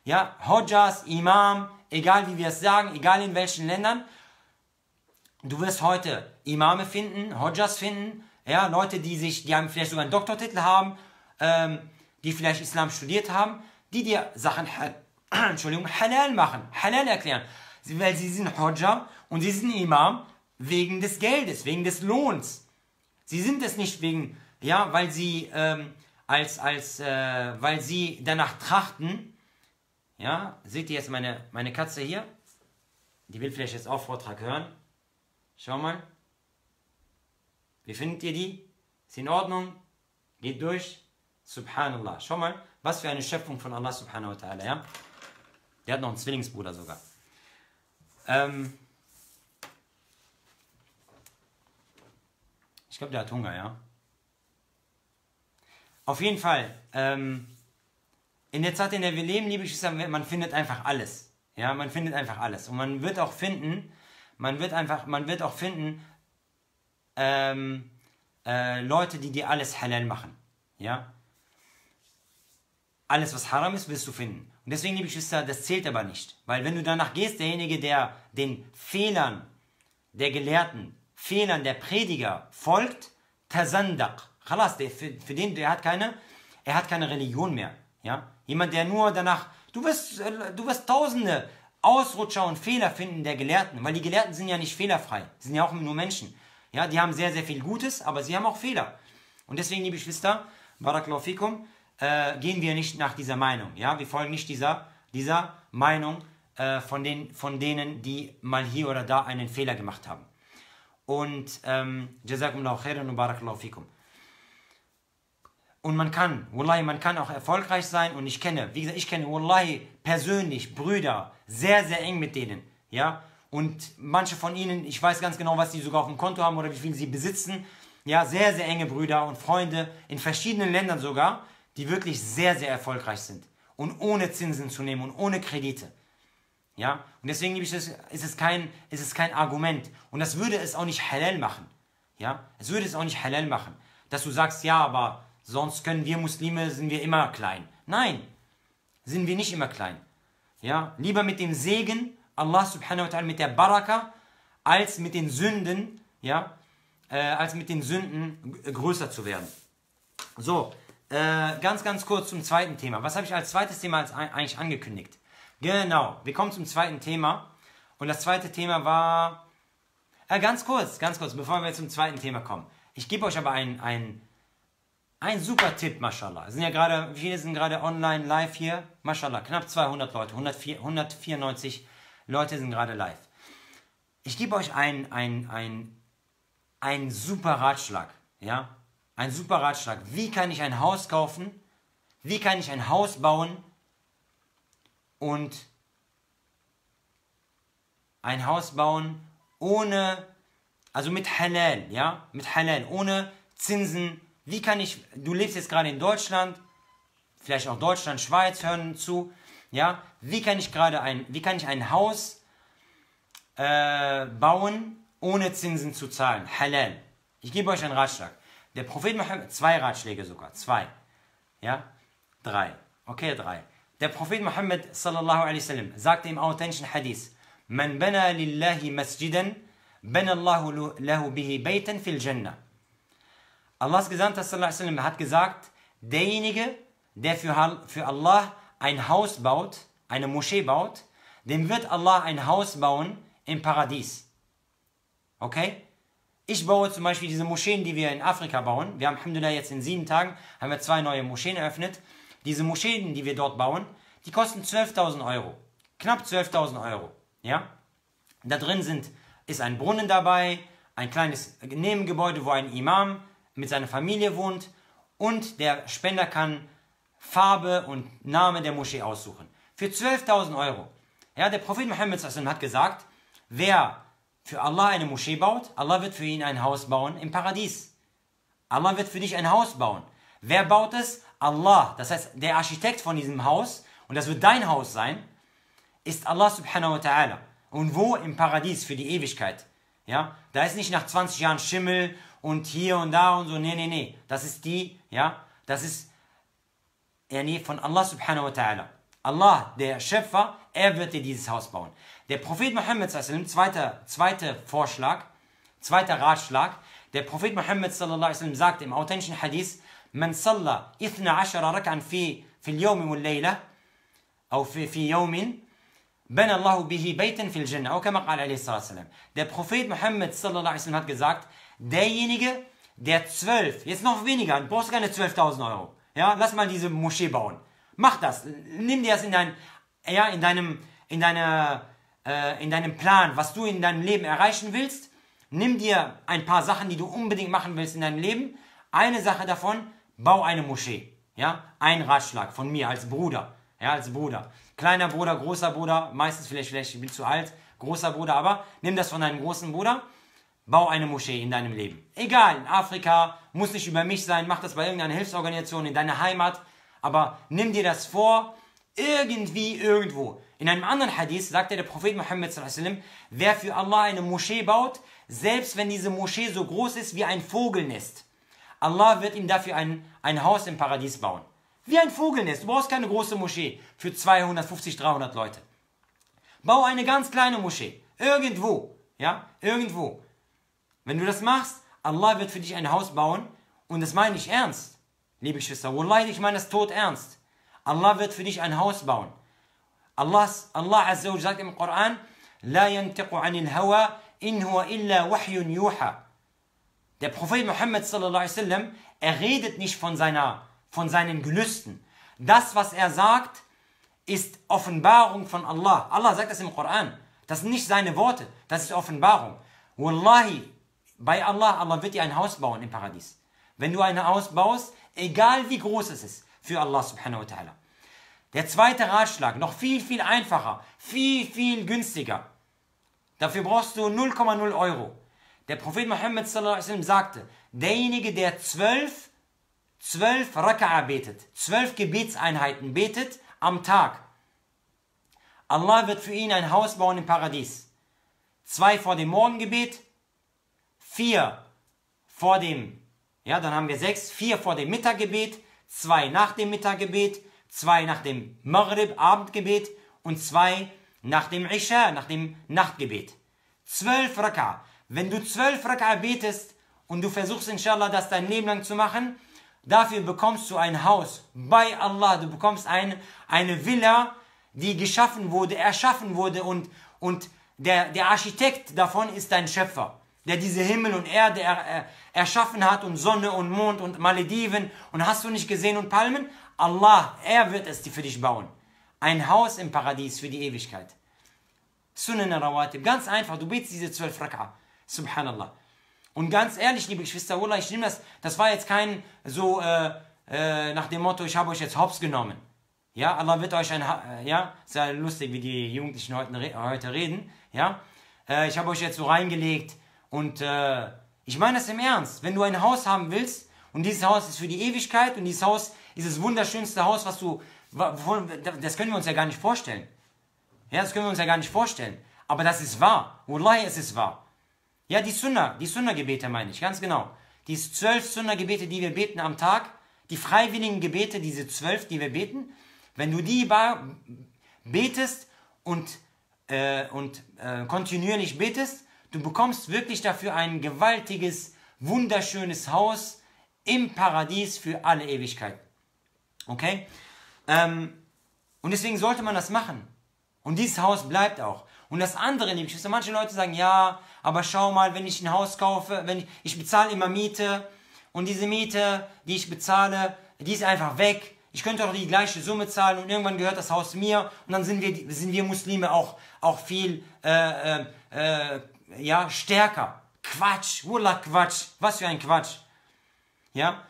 Ja, Hodjas, Imam, egal wie wir es sagen, egal in welchen Ländern. Du wirst heute Imame finden, Hodjas finden, ja, Leute, die sich, die haben vielleicht sogar einen Doktortitel haben, ähm, die vielleicht Islam studiert haben, die dir Sachen, Entschuldigung, halal machen, halal erklären. Weil sie sind Hodja und sie sind Imam wegen des Geldes, wegen des Lohns. Sie sind es nicht wegen, ja, weil sie ähm, als, als, äh, weil sie danach trachten. Ja, seht ihr jetzt meine, meine Katze hier? Die will vielleicht jetzt auch Vortrag hören. Schau mal. Wie findet ihr die? Ist in Ordnung? Geht durch? Subhanallah. Schau mal, was für eine Schöpfung von Allah subhanahu wa ta'ala, ja? Der hat noch einen Zwillingsbruder sogar. Ähm ich glaube, der hat Hunger, ja? Auf jeden Fall, ähm, in der Zeit, in der wir leben, liebe Geschwister, man findet einfach alles. Ja, man findet einfach alles. Und man wird auch finden, man wird einfach, man wird auch finden, ähm, äh, Leute, die dir alles halal machen. Ja? Alles, was haram ist, wirst du finden. Und deswegen, liebe Geschwister, das zählt aber nicht. Weil wenn du danach gehst, derjenige, der den Fehlern der Gelehrten, Fehlern der Prediger folgt, Tazandak. Khalas, der, für, für den, der hat keine, er hat keine Religion mehr. Ja? Jemand, der nur danach, du wirst, äh, du wirst tausende Ausrutscher und Fehler finden der Gelehrten, weil die Gelehrten sind ja nicht fehlerfrei, sind ja auch nur Menschen. Ja, die haben sehr, sehr viel Gutes, aber sie haben auch Fehler. Und deswegen, liebe Geschwister, Barakallahu fikum, äh, gehen wir nicht nach dieser Meinung. Ja, wir folgen nicht dieser, dieser Meinung äh, von, den, von denen, die mal hier oder da einen Fehler gemacht haben. Und ähm, Jazakumullahu khairan und Barakallahu fikum. Und man kann, Wallahi, man kann auch erfolgreich sein. Und ich kenne, wie gesagt, ich kenne Wallahi persönlich Brüder, sehr, sehr eng mit denen. Ja, und manche von ihnen, ich weiß ganz genau, was sie sogar auf dem Konto haben oder wie viel sie besitzen. Ja, sehr, sehr enge Brüder und Freunde in verschiedenen Ländern sogar, die wirklich sehr, sehr erfolgreich sind. Und ohne Zinsen zu nehmen und ohne Kredite. Ja, und deswegen ist es, ist, es kein, ist es kein Argument. Und das würde es auch nicht halal machen. Ja, es würde es auch nicht halal machen. Dass du sagst, ja, aber sonst können wir Muslime, sind wir immer klein. Nein, sind wir nicht immer klein. Ja, lieber mit dem Segen, Allah subhanahu wa ta'ala, mit der Baraka, als mit den Sünden, ja, äh, als mit den Sünden größer zu werden. So, äh, ganz, ganz kurz zum zweiten Thema. Was habe ich als zweites Thema als eigentlich angekündigt? Genau, wir kommen zum zweiten Thema. Und das zweite Thema war, äh, ganz kurz, ganz kurz, bevor wir zum zweiten Thema kommen. Ich gebe euch aber ein, ein ein super Tipp, mashallah. Sind ja gerade, viele sind gerade online live hier. Mashallah, knapp 200 Leute, 104, 194 Leute sind gerade live. Ich gebe euch einen ein, ein super Ratschlag. Ja? Ein super Ratschlag. Wie kann ich ein Haus kaufen? Wie kann ich ein Haus bauen? Und ein Haus bauen ohne, also mit Halal, ja? Mit Halal, ohne Zinsen, wie kann ich, du lebst jetzt gerade in Deutschland, vielleicht auch Deutschland, Schweiz hören zu, ja, wie kann ich gerade ein, wie kann ich ein Haus äh, bauen, ohne Zinsen zu zahlen, halal. Ich gebe euch einen Ratschlag. Der Prophet Mohammed, zwei Ratschläge sogar, zwei, ja, drei, okay, drei. Der Prophet Muhammad sallallahu alaihi wasallam sagte im authentischen Hadith, Man bana lillahi masjidan, bana Allahu lahu bihi baytan fil Jannah. Allahs Gesandter sallam, hat gesagt, derjenige, der für, für Allah ein Haus baut, eine Moschee baut, dem wird Allah ein Haus bauen im Paradies. Okay? Ich baue zum Beispiel diese Moscheen, die wir in Afrika bauen. Wir haben, Alhamdulillah, jetzt in sieben Tagen haben wir zwei neue Moscheen eröffnet. Diese Moscheen, die wir dort bauen, die kosten 12.000 Euro. Knapp 12.000 Euro. Ja? Da drin sind, ist ein Brunnen dabei, ein kleines Nebengebäude, wo ein Imam mit seiner Familie wohnt und der Spender kann Farbe und Name der Moschee aussuchen. Für 12.000 Euro. Ja, der Prophet Muhammad hat gesagt, wer für Allah eine Moschee baut, Allah wird für ihn ein Haus bauen im Paradies. Allah wird für dich ein Haus bauen. Wer baut es? Allah. Das heißt, der Architekt von diesem Haus, und das wird dein Haus sein, ist Allah subhanahu wa ta'ala. Und wo? Im Paradies für die Ewigkeit. Ja, da ist nicht nach 20 Jahren Schimmel und hier und da und so. Nee, nee, nee. Das ist die, ja, das ist yani, von Allah subhanahu wa ta'ala. Allah, der Schöpfer, er wird dir dieses Haus bauen. Der Prophet Muhammad, zweiter, zweiter Vorschlag, zweiter Ratschlag, der Prophet Muhammad sallallahu sagt im authentischen Hadith, من صلى 12 ركعا في في اليوم والليلة أو في في يوم بنى الله به بيتا في الجنة أو كما قال عليه الصلاة والسلام. Der Prophet Muhammad sallallahu alaihi wasallam hat gesagt, derjenige, der zwölf, jetzt noch weniger, du brauchst keine 12.000 Euro. Ja, lass mal diese Moschee bauen. Mach das. Nimm dir das in, dein, ja, in, deinem, in, deiner, äh, in deinem Plan, was du in deinem Leben erreichen willst. Nimm dir ein paar Sachen, die du unbedingt machen willst in deinem Leben. Eine Sache davon, bau eine Moschee. Ja, ein Ratschlag von mir als Bruder. Ja, als Bruder. Kleiner Bruder, großer Bruder, meistens vielleicht, vielleicht, ich bin zu alt, großer Bruder, aber nimm das von deinem großen Bruder Bau eine Moschee in deinem Leben. Egal, in Afrika, muss nicht über mich sein, mach das bei irgendeiner Hilfsorganisation in deiner Heimat, aber nimm dir das vor, irgendwie, irgendwo. In einem anderen Hadith sagte der Prophet Muhammad wer für Allah eine Moschee baut, selbst wenn diese Moschee so groß ist wie ein Vogelnest, Allah wird ihm dafür ein, ein Haus im Paradies bauen. Wie ein Vogelnest. Du brauchst keine große Moschee für 250, 300 Leute. Bau eine ganz kleine Moschee. Irgendwo. Ja, irgendwo. Wenn du das machst, Allah wird für dich ein Haus bauen und das meine ich ernst, liebe Geschwister. Wallahi, ich meine das tot ernst. Allah wird für dich ein Haus bauen. Allah, Allah Azza wa sagt im Koran, لا ينطق عن الهوى إن هو إلا وحي يوحى. Der Prophet Muhammad sallallahu alaihi wasallam, er redet nicht von seiner, von seinen Gelüsten. Das, was er sagt, ist Offenbarung von Allah. Allah sagt das im Koran. Das sind nicht seine Worte, das ist Offenbarung. Wallahi, bei Allah, Allah wird dir ein Haus bauen im Paradies. Wenn du ein Haus baust, egal wie groß es ist, für Allah subhanahu wa ta'ala. Der zweite Ratschlag, noch viel, viel einfacher, viel, viel günstiger. Dafür brauchst du 0,0 Euro. Der Prophet Muhammad sallam, sagte, derjenige, der zwölf, zwölf Raka'a betet, zwölf Gebetseinheiten betet am Tag, Allah wird für ihn ein Haus bauen im Paradies. Zwei vor dem Morgengebet, vier vor dem, ja, dann haben wir sechs, vier vor dem Mittaggebet, zwei nach dem Mittaggebet, zwei nach dem Maghrib, Abendgebet und zwei nach dem Isha, nach dem Nachtgebet. Zwölf Raka. Wenn du zwölf Raka betest und du versuchst inshallah das dein Leben lang zu machen, dafür bekommst du ein Haus bei Allah. Du bekommst ein, eine Villa, die geschaffen wurde, erschaffen wurde und, und der, der Architekt davon ist dein Schöpfer, der diese Himmel und Erde er, er, erschaffen hat und Sonne und Mond und Malediven und hast du nicht gesehen und Palmen? Allah, er wird es für dich bauen. Ein Haus im Paradies für die Ewigkeit. Sunan Rawatib, ganz einfach, du betest diese zwölf Rak'a. Subhanallah. Und ganz ehrlich, liebe Geschwister, ich nehme das, das war jetzt kein so äh, äh, nach dem Motto, ich habe euch jetzt hops genommen. Ja, Allah wird euch ein, äh, ja, sehr lustig, wie die Jugendlichen heute, heute reden, ja. Äh, ich habe euch jetzt so reingelegt und äh, ich meine das im Ernst. Wenn du ein Haus haben willst und dieses Haus ist für die Ewigkeit und dieses Haus ist das wunderschönste Haus, was du, das können wir uns ja gar nicht vorstellen. Ja, das können wir uns ja gar nicht vorstellen. Aber das ist wahr. Wallahi, es ist wahr. Ja, die Sunna, die Sunna-Gebete meine ich, ganz genau. Die zwölf Sunna-Gebete, die wir beten am Tag, die freiwilligen Gebete, diese zwölf, die wir beten, wenn du die betest und, äh, und äh, kontinuierlich betest, du bekommst wirklich dafür ein gewaltiges, wunderschönes Haus im Paradies für alle Ewigkeit. Okay? Ähm, und deswegen sollte man das machen. Und dieses Haus bleibt auch. Und das andere, liebe Geschwister, manche Leute sagen, ja, aber schau mal, wenn ich ein Haus kaufe, wenn ich, ich bezahle immer Miete und diese Miete, die ich bezahle, die ist einfach weg. Ich könnte auch die gleiche Summe zahlen und irgendwann gehört das Haus mir und dann sind wir, sind wir Muslime auch, auch viel äh, äh, äh, ja, stärker. Quatsch, Wallah Quatsch, was für ein Quatsch. Ja,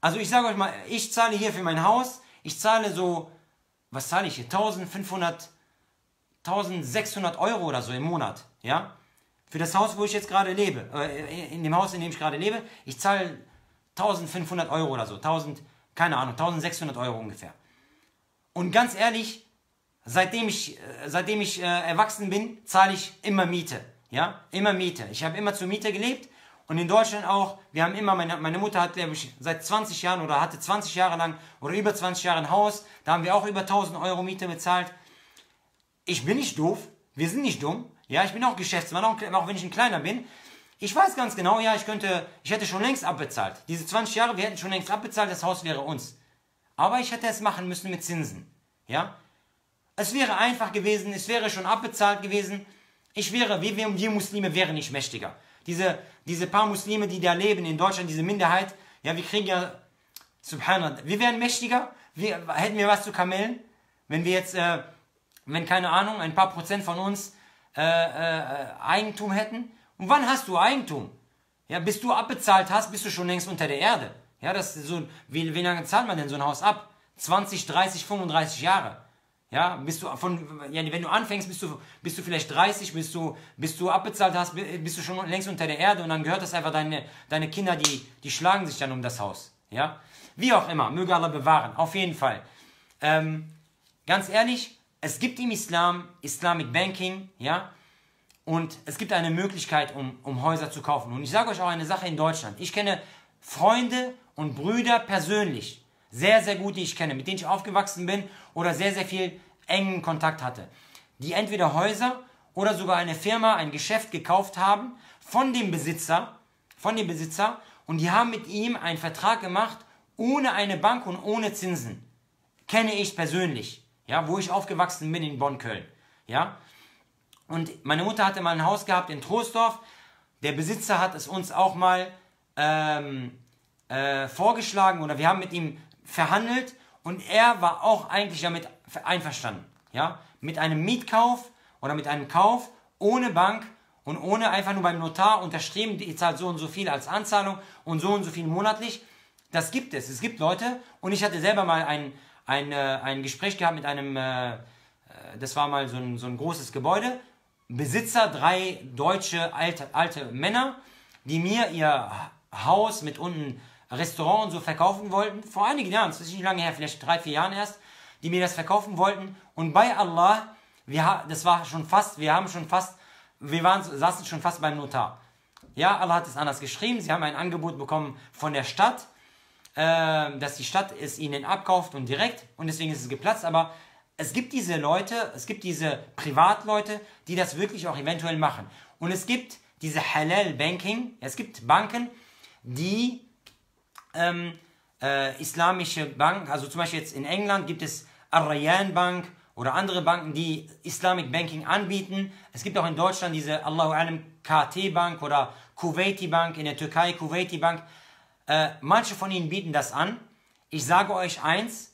also ich sage euch mal, ich zahle hier für mein Haus, ich zahle so, was zahle ich hier, 1500 1600 Euro oder so im Monat, ja, für das Haus, wo ich jetzt gerade lebe, äh, in dem Haus, in dem ich gerade lebe, ich zahle 1500 Euro oder so, 1000, keine Ahnung, 1600 Euro ungefähr. Und ganz ehrlich, seitdem ich, äh, seitdem ich äh, erwachsen bin, zahle ich immer Miete, ja, immer Miete. Ich habe immer zur Miete gelebt und in Deutschland auch, wir haben immer, meine, meine Mutter hat, glaube ich, seit 20 Jahren oder hatte 20 Jahre lang oder über 20 Jahre ein Haus, da haben wir auch über 1000 Euro Miete bezahlt ich bin nicht doof, wir sind nicht dumm, ja, ich bin auch Geschäftsmann, auch, auch wenn ich ein kleiner bin. Ich weiß ganz genau, ja, ich könnte, ich hätte schon längst abbezahlt. Diese 20 Jahre, wir hätten schon längst abbezahlt, das Haus wäre uns. Aber ich hätte es machen müssen mit Zinsen, ja. Es wäre einfach gewesen, es wäre schon abbezahlt gewesen. Ich wäre, wir, wir Muslime wären nicht mächtiger. Diese, diese paar Muslime, die da leben in Deutschland, diese Minderheit, ja, wir kriegen ja, subhanallah, wir wären mächtiger, wir, hätten wir was zu kamellen, wenn wir jetzt, äh, wenn, keine Ahnung, ein paar Prozent von uns äh, äh, Eigentum hätten. Und wann hast du Eigentum? Ja, bis du abbezahlt hast, bist du schon längst unter der Erde. Ja, das so, wie, wie lange zahlt man denn so ein Haus ab? 20, 30, 35 Jahre. Ja, bist du von, ja, wenn du anfängst, bist du, bist du vielleicht 30, bis du, bis du abbezahlt hast, bist du schon längst unter der Erde und dann gehört das einfach deine, deine Kinder, die, die schlagen sich dann um das Haus. Ja, wie auch immer, möge Allah bewahren, auf jeden Fall. Ähm, ganz ehrlich, es gibt im Islam Islamic Banking, ja, und es gibt eine Möglichkeit, um, um Häuser zu kaufen. Und ich sage euch auch eine Sache in Deutschland. Ich kenne Freunde und Brüder persönlich, sehr, sehr gut, die ich kenne, mit denen ich aufgewachsen bin oder sehr, sehr viel engen Kontakt hatte, die entweder Häuser oder sogar eine Firma, ein Geschäft gekauft haben von dem Besitzer, von dem Besitzer und die haben mit ihm einen Vertrag gemacht ohne eine Bank und ohne Zinsen. Kenne ich persönlich ja, wo ich aufgewachsen bin in Bonn-Köln, ja. Und meine Mutter hatte mal ein Haus gehabt in Troisdorf. Der Besitzer hat es uns auch mal ähm, äh, vorgeschlagen oder wir haben mit ihm verhandelt und er war auch eigentlich damit einverstanden, ja, mit einem Mietkauf oder mit einem Kauf ohne Bank und ohne einfach nur beim Notar unterschrieben, ihr zahlt so und so viel als Anzahlung und so und so viel monatlich. Das gibt es. Es gibt Leute, und ich hatte selber mal ein, ein, äh, ein Gespräch gehabt mit einem, äh, äh das war mal so ein, so ein großes Gebäude, Besitzer, drei deutsche alte, alte Männer, die mir ihr Haus mit unten Restaurant und so verkaufen wollten, vor einigen Jahren, das ist nicht lange her, vielleicht drei, vier Jahren erst, die mir das verkaufen wollten. Und bei Allah, wir, das war schon fast, wir haben schon fast, wir waren, saßen schon fast beim Notar. Ja, Allah hat es anders geschrieben. Sie haben ein Angebot bekommen von der Stadt, äh, dass die Stadt es ihnen abkauft und direkt und deswegen ist es geplatzt. Aber es gibt diese Leute, es gibt diese Privatleute, die das wirklich auch eventuell machen. Und es gibt diese Halal Banking, es gibt Banken, die ähm, äh, islamische Banken, also zum Beispiel jetzt in England gibt es Ar-Rayyan Bank oder andere Banken, die Islamic Banking anbieten. Es gibt auch in Deutschland diese Allahu Alam KT Bank oder Kuwaiti Bank, in der Türkei Kuwaiti Bank. Äh, manche von ihnen bieten das an. Ich sage euch eins,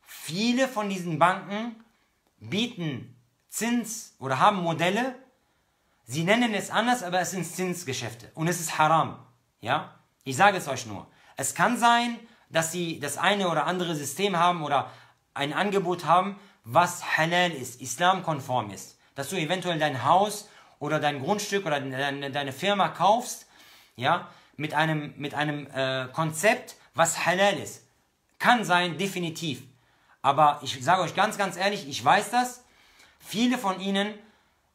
viele von diesen Banken bieten Zins oder haben Modelle, sie nennen es anders, aber es sind Zinsgeschäfte und es ist haram. Ja? Ich sage es euch nur. Es kann sein, dass sie das eine oder andere System haben oder ein Angebot haben, was halal ist, islamkonform ist. Dass du eventuell dein Haus oder dein Grundstück oder deine, deine Firma kaufst, ja, mit einem, mit einem äh, Konzept, was halal ist. Kann sein, definitiv. Aber ich sage euch ganz, ganz ehrlich, ich weiß das. Viele von ihnen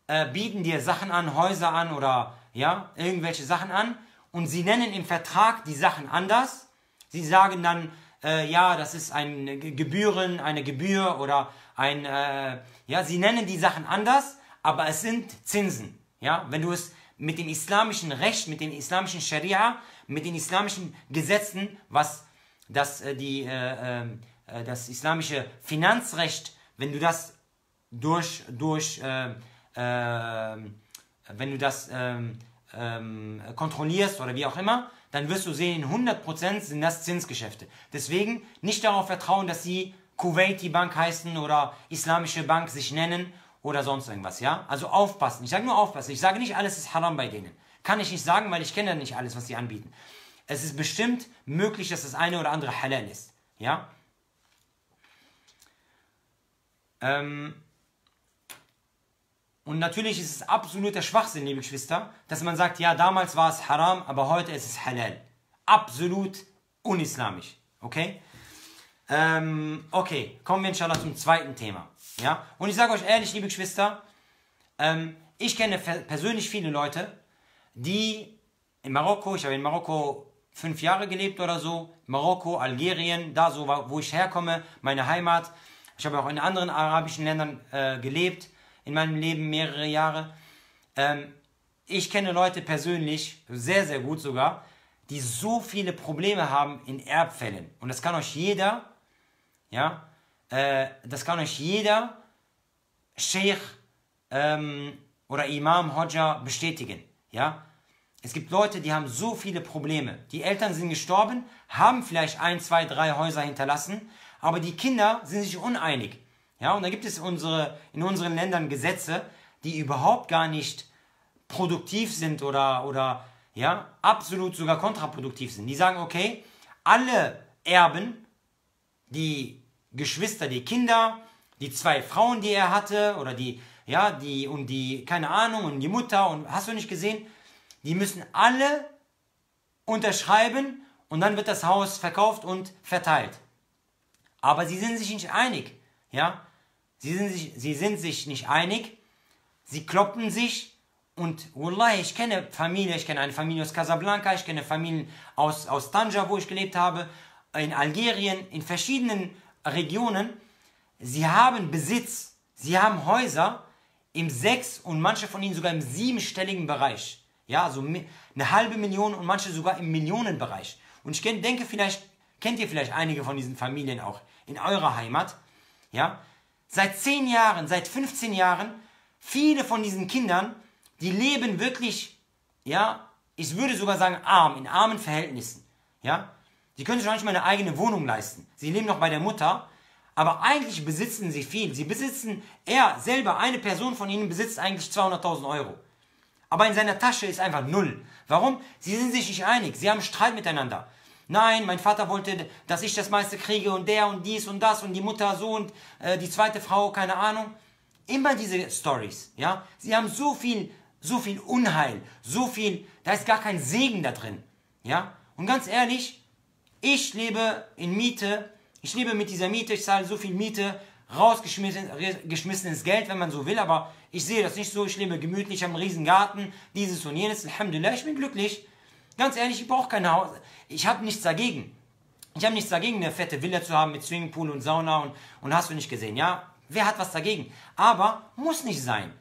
äh, bieten dir Sachen an, Häuser an oder ja, irgendwelche Sachen an und sie nennen im Vertrag die Sachen anders. Sie sagen dann, äh, ja, das ist ein Gebühren, eine Gebühr oder ein, äh, ja, sie nennen die Sachen anders, aber es sind Zinsen. Ja, wenn du es mit dem islamischen Recht, mit dem islamischen Scharia, mit den islamischen Gesetzen, was das, äh, die, äh, ähm, äh, das islamische Finanzrecht, wenn du das durch, durch äh, äh, wenn du das ähm, kontrollierst oder wie auch immer, dann wirst du sehen, in 100% sind das Zinsgeschäfte. Deswegen nicht darauf vertrauen, dass sie Kuwaiti Bank heißen oder Islamische Bank sich nennen oder sonst irgendwas, ja? Also aufpassen. Ich sage nur aufpassen. Ich sage nicht, alles ist haram bei denen. Kann ich nicht sagen, weil ich kenne nicht alles, was sie anbieten. Es ist bestimmt möglich, dass das eine oder andere halal ist, ja? Ähm, und natürlich ist es absoluter Schwachsinn, liebe Geschwister, dass man sagt, ja, damals war es haram, aber heute ist es halal. Absolut unislamisch. Okay? Ähm, okay, kommen wir inshallah zum zweiten Thema. Ja? Und ich sage euch ehrlich, liebe Geschwister, ähm, ich kenne persönlich viele Leute, die in Marokko, ich habe in Marokko fünf Jahre gelebt oder so, Marokko, Algerien, da so, wo ich herkomme, meine Heimat. Ich habe auch in anderen arabischen Ländern äh, gelebt in meinem Leben mehrere Jahre. Ähm, ich kenne Leute persönlich, sehr, sehr gut sogar, die so viele Probleme haben in Erbfällen. Und das kann euch jeder, ja, äh, das kann euch jeder Sheikh ähm, oder Imam Hodja bestätigen, ja. Es gibt Leute, die haben so viele Probleme. Die Eltern sind gestorben, haben vielleicht ein, zwei, drei Häuser hinterlassen, aber die Kinder sind sich uneinig. Ja, und da gibt es unsere, in unseren Ländern Gesetze, die überhaupt gar nicht produktiv sind oder, oder ja, absolut sogar kontraproduktiv sind. Die sagen, okay, alle Erben, die Geschwister, die Kinder, die zwei Frauen, die er hatte, oder die, ja, die, und die, keine Ahnung, und die Mutter, und hast du nicht gesehen, die müssen alle unterschreiben und dann wird das Haus verkauft und verteilt. Aber sie sind sich nicht einig, ja. Sie sind sich, sie sind sich nicht einig, sie kloppen sich und Wallah, ich kenne Familie, ich kenne eine Familie aus Casablanca, ich kenne Familien aus, aus Tanja, wo ich gelebt habe, in Algerien, in verschiedenen Regionen. Sie haben Besitz, sie haben Häuser im sechs- und manche von ihnen sogar im siebenstelligen Bereich. Ja, also eine halbe Million und manche sogar im Millionenbereich. Und ich denke, vielleicht kennt ihr vielleicht einige von diesen Familien auch in eurer Heimat. Ja, seit 10 Jahren, seit 15 Jahren, viele von diesen Kindern, die leben wirklich, ja, ich würde sogar sagen arm, in armen Verhältnissen, ja. Sie können sich noch nicht mal eine eigene Wohnung leisten. Sie leben noch bei der Mutter, aber eigentlich besitzen sie viel. Sie besitzen, er selber, eine Person von ihnen besitzt eigentlich 200.000 Euro. Aber in seiner Tasche ist einfach null. Warum? Sie sind sich nicht einig. Sie haben Streit miteinander. Nein, mein Vater wollte, dass ich das meiste kriege und der und dies und das und die Mutter so und äh, die zweite Frau, keine Ahnung. Immer diese Stories, ja. Sie haben so viel, so viel Unheil, so viel, da ist gar kein Segen da drin, ja. Und ganz ehrlich, ich lebe in Miete, ich lebe mit dieser Miete, ich zahle so viel Miete, rausgeschmissenes Geld, wenn man so will, aber ich sehe das nicht so, ich lebe gemütlich, ich habe einen riesen Garten, dieses und jenes, Alhamdulillah, ich bin glücklich. Ganz ehrlich, ich brauche kein Haus, ich habe nichts dagegen. Ich habe nichts dagegen, eine fette Villa zu haben mit Swimmingpool und Sauna und, und hast du nicht gesehen, ja? Wer hat was dagegen? Aber muss nicht sein.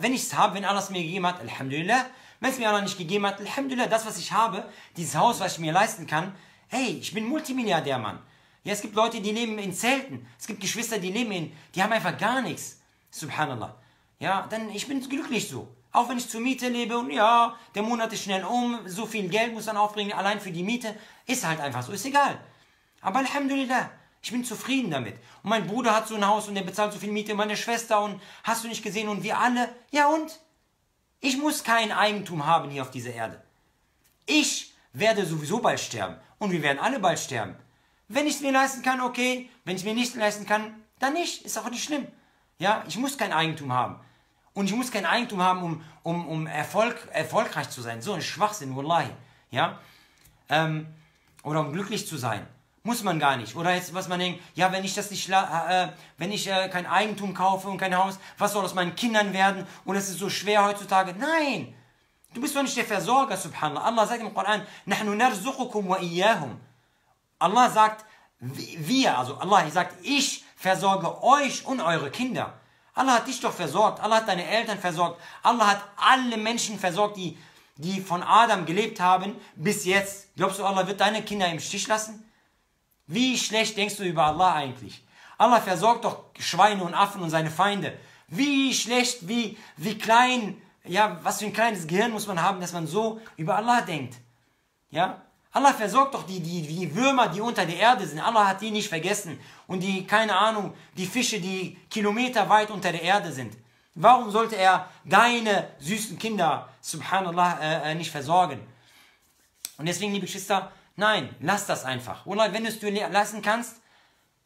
Wenn ich es habe, wenn Allah es mir gegeben hat, Alhamdulillah. Wenn es mir Allah nicht gegeben hat, Alhamdulillah, das, was ich habe, dieses Haus, was ich mir leisten kann, hey, ich bin Multimilliardär, Mann. Ja, es gibt Leute, die leben in Zelten. Es gibt Geschwister, die leben in, die haben einfach gar nichts. Subhanallah. Ja, dann, ich bin glücklich so. Auch wenn ich zur Miete lebe und ja, der Monat ist schnell um, so viel Geld muss man aufbringen, allein für die Miete, ist halt einfach so, ist egal. Aber Alhamdulillah, ich bin zufrieden damit. Und mein Bruder hat so ein Haus und der bezahlt so viel Miete, meine Schwester und hast du nicht gesehen und wir alle. Ja und? Ich muss kein Eigentum haben hier auf dieser Erde. Ich werde sowieso bald sterben und wir werden alle bald sterben. Wenn ich es mir leisten kann, okay. Wenn ich es mir nicht leisten kann, dann nicht. Ist auch nicht schlimm. Ja, ich muss kein Eigentum haben. Und ich muss kein Eigentum haben, um, um, um Erfolg, erfolgreich zu sein. So ein Schwachsinn, wallahi. Ja? Ähm, oder um glücklich zu sein. Muss man gar nicht. Oder jetzt, was man denkt, ja, wenn ich das nicht, äh, äh, wenn ich äh, kein Eigentum kaufe und kein Haus, was soll aus meinen Kindern werden? Und es ist so schwer heutzutage. Nein! Du bist doch nicht der Versorger, subhanallah. Allah sagt im Koran, nahnu narzuqukum wa iyyahum. Allah sagt, wir, also Allah sagt, ich versorge euch und eure Kinder. Allah hat dich doch versorgt. Allah hat deine Eltern versorgt. Allah hat alle Menschen versorgt, die, die von Adam gelebt haben bis jetzt. Glaubst du, Allah wird deine Kinder im Stich lassen? Wie schlecht denkst du über Allah eigentlich? Allah versorgt doch Schweine und Affen und seine Feinde. Wie schlecht, wie, wie klein, ja, was für ein kleines Gehirn muss man haben, dass man so über Allah denkt. Ja? Allah versorgt doch die, die, die Würmer, die unter der Erde sind. Allah hat die nicht vergessen. Und die, keine Ahnung, die Fische, die kilometerweit unter der Erde sind. Warum sollte er deine süßen Kinder, subhanallah, äh, äh nicht versorgen? Und deswegen, liebe Geschwister, nein, lass das einfach. Oder wenn du es dir lassen kannst,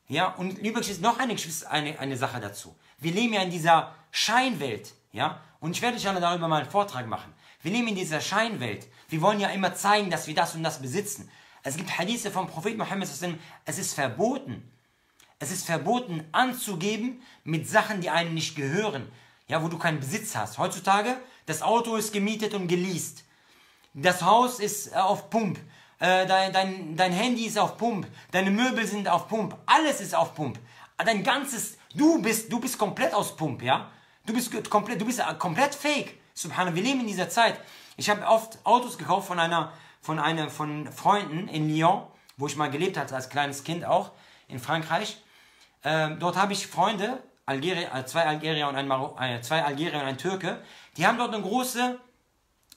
ja, und liebe Geschwister, noch eine, eine, eine Sache dazu. Wir leben ja in dieser Scheinwelt, ja, und ich werde euch alle darüber mal einen Vortrag machen. Wir leben in dieser Scheinwelt. Wir wollen ja immer zeigen, dass wir das und das besitzen. Es gibt Hadithe vom Prophet Muhammad, es ist verboten. Es ist verboten anzugeben mit Sachen, die einem nicht gehören. Ja, wo du keinen Besitz hast. Heutzutage, das Auto ist gemietet und geleast. Das Haus ist äh, auf Pump. Äh, dein, dein, dein Handy ist auf Pump. Deine Möbel sind auf Pump. Alles ist auf Pump. Dein ganzes, du bist, du bist komplett aus Pump, ja? Du bist komplett, du bist äh, komplett fake. Subhanallah, wir leben in dieser Zeit. Ich habe oft Autos gekauft von einer, von einer, von Freunden in Lyon, wo ich mal gelebt hatte als kleines Kind auch, in Frankreich. Ähm, dort habe ich Freunde, Algerier, äh, zwei Algerier und ein Maro äh, zwei Algerier und ein Türke, die haben dort eine große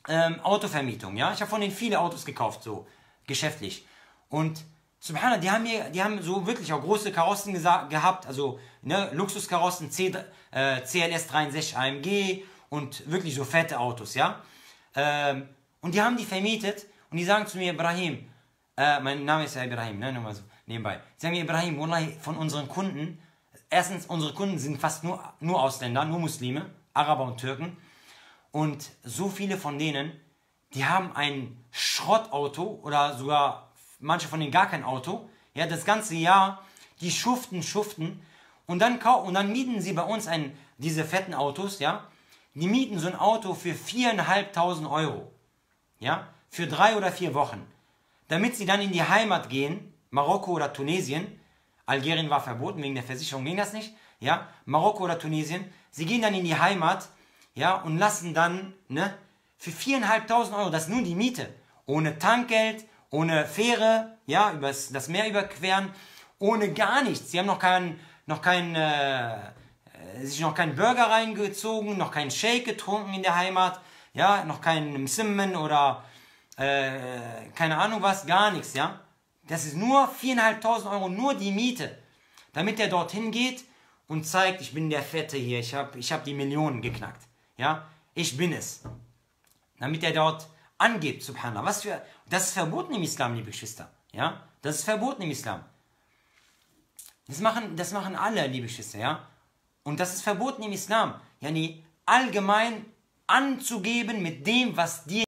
ähm, Autovermietung, ja. Ich habe von denen viele Autos gekauft, so geschäftlich. Und Subhanallah, die haben, mir, die haben so wirklich auch große Karossen gehabt, also ne, Luxuskarossen, C, äh, CLS 63 AMG und wirklich so fette Autos, ja. Ähm, und die haben die vermietet und die sagen zu mir, Ibrahim, äh, mein Name ist ja Ibrahim, ne, nur mal so nebenbei. Sie sagen mir, Ibrahim, Wallahi, von unseren Kunden, erstens, unsere Kunden sind fast nur, nur Ausländer, nur Muslime, Araber und Türken. Und so viele von denen, die haben ein Schrottauto oder sogar manche von denen gar kein Auto. Ja, das ganze Jahr, die schuften, schuften. Und dann, und dann mieten sie bei uns ein, diese fetten Autos, ja. Die mieten so ein Auto für 4.500 Euro. Ja? Für drei oder vier Wochen. Damit sie dann in die Heimat gehen, Marokko oder Tunesien. Algerien war verboten, wegen der Versicherung ging das nicht. Ja? Marokko oder Tunesien. Sie gehen dann in die Heimat, ja, und lassen dann, ne, für 4.500 Euro, das ist nur die Miete. Ohne Tankgeld, ohne Fähre, ja, übers, das Meer überqueren, ohne gar nichts. Sie haben noch keinen, noch keinen, äh, sich noch keinen Burger reingezogen, noch keinen Shake getrunken in der Heimat, ja, noch keinen Simmen oder äh, keine Ahnung was, gar nichts, ja. Das ist nur 4.500 Euro, nur die Miete, damit er dorthin geht und zeigt, ich bin der Fette hier, ich habe ich hab die Millionen geknackt, ja. Ich bin es. Damit er dort angibt, subhanallah. Was für, das ist verboten im Islam, liebe Geschwister. Ja? Das ist verboten im Islam. Das machen, das machen alle, liebe Geschwister, ja? Und das ist verboten im Islam. Yani allgemein anzugeben mit dem, was dir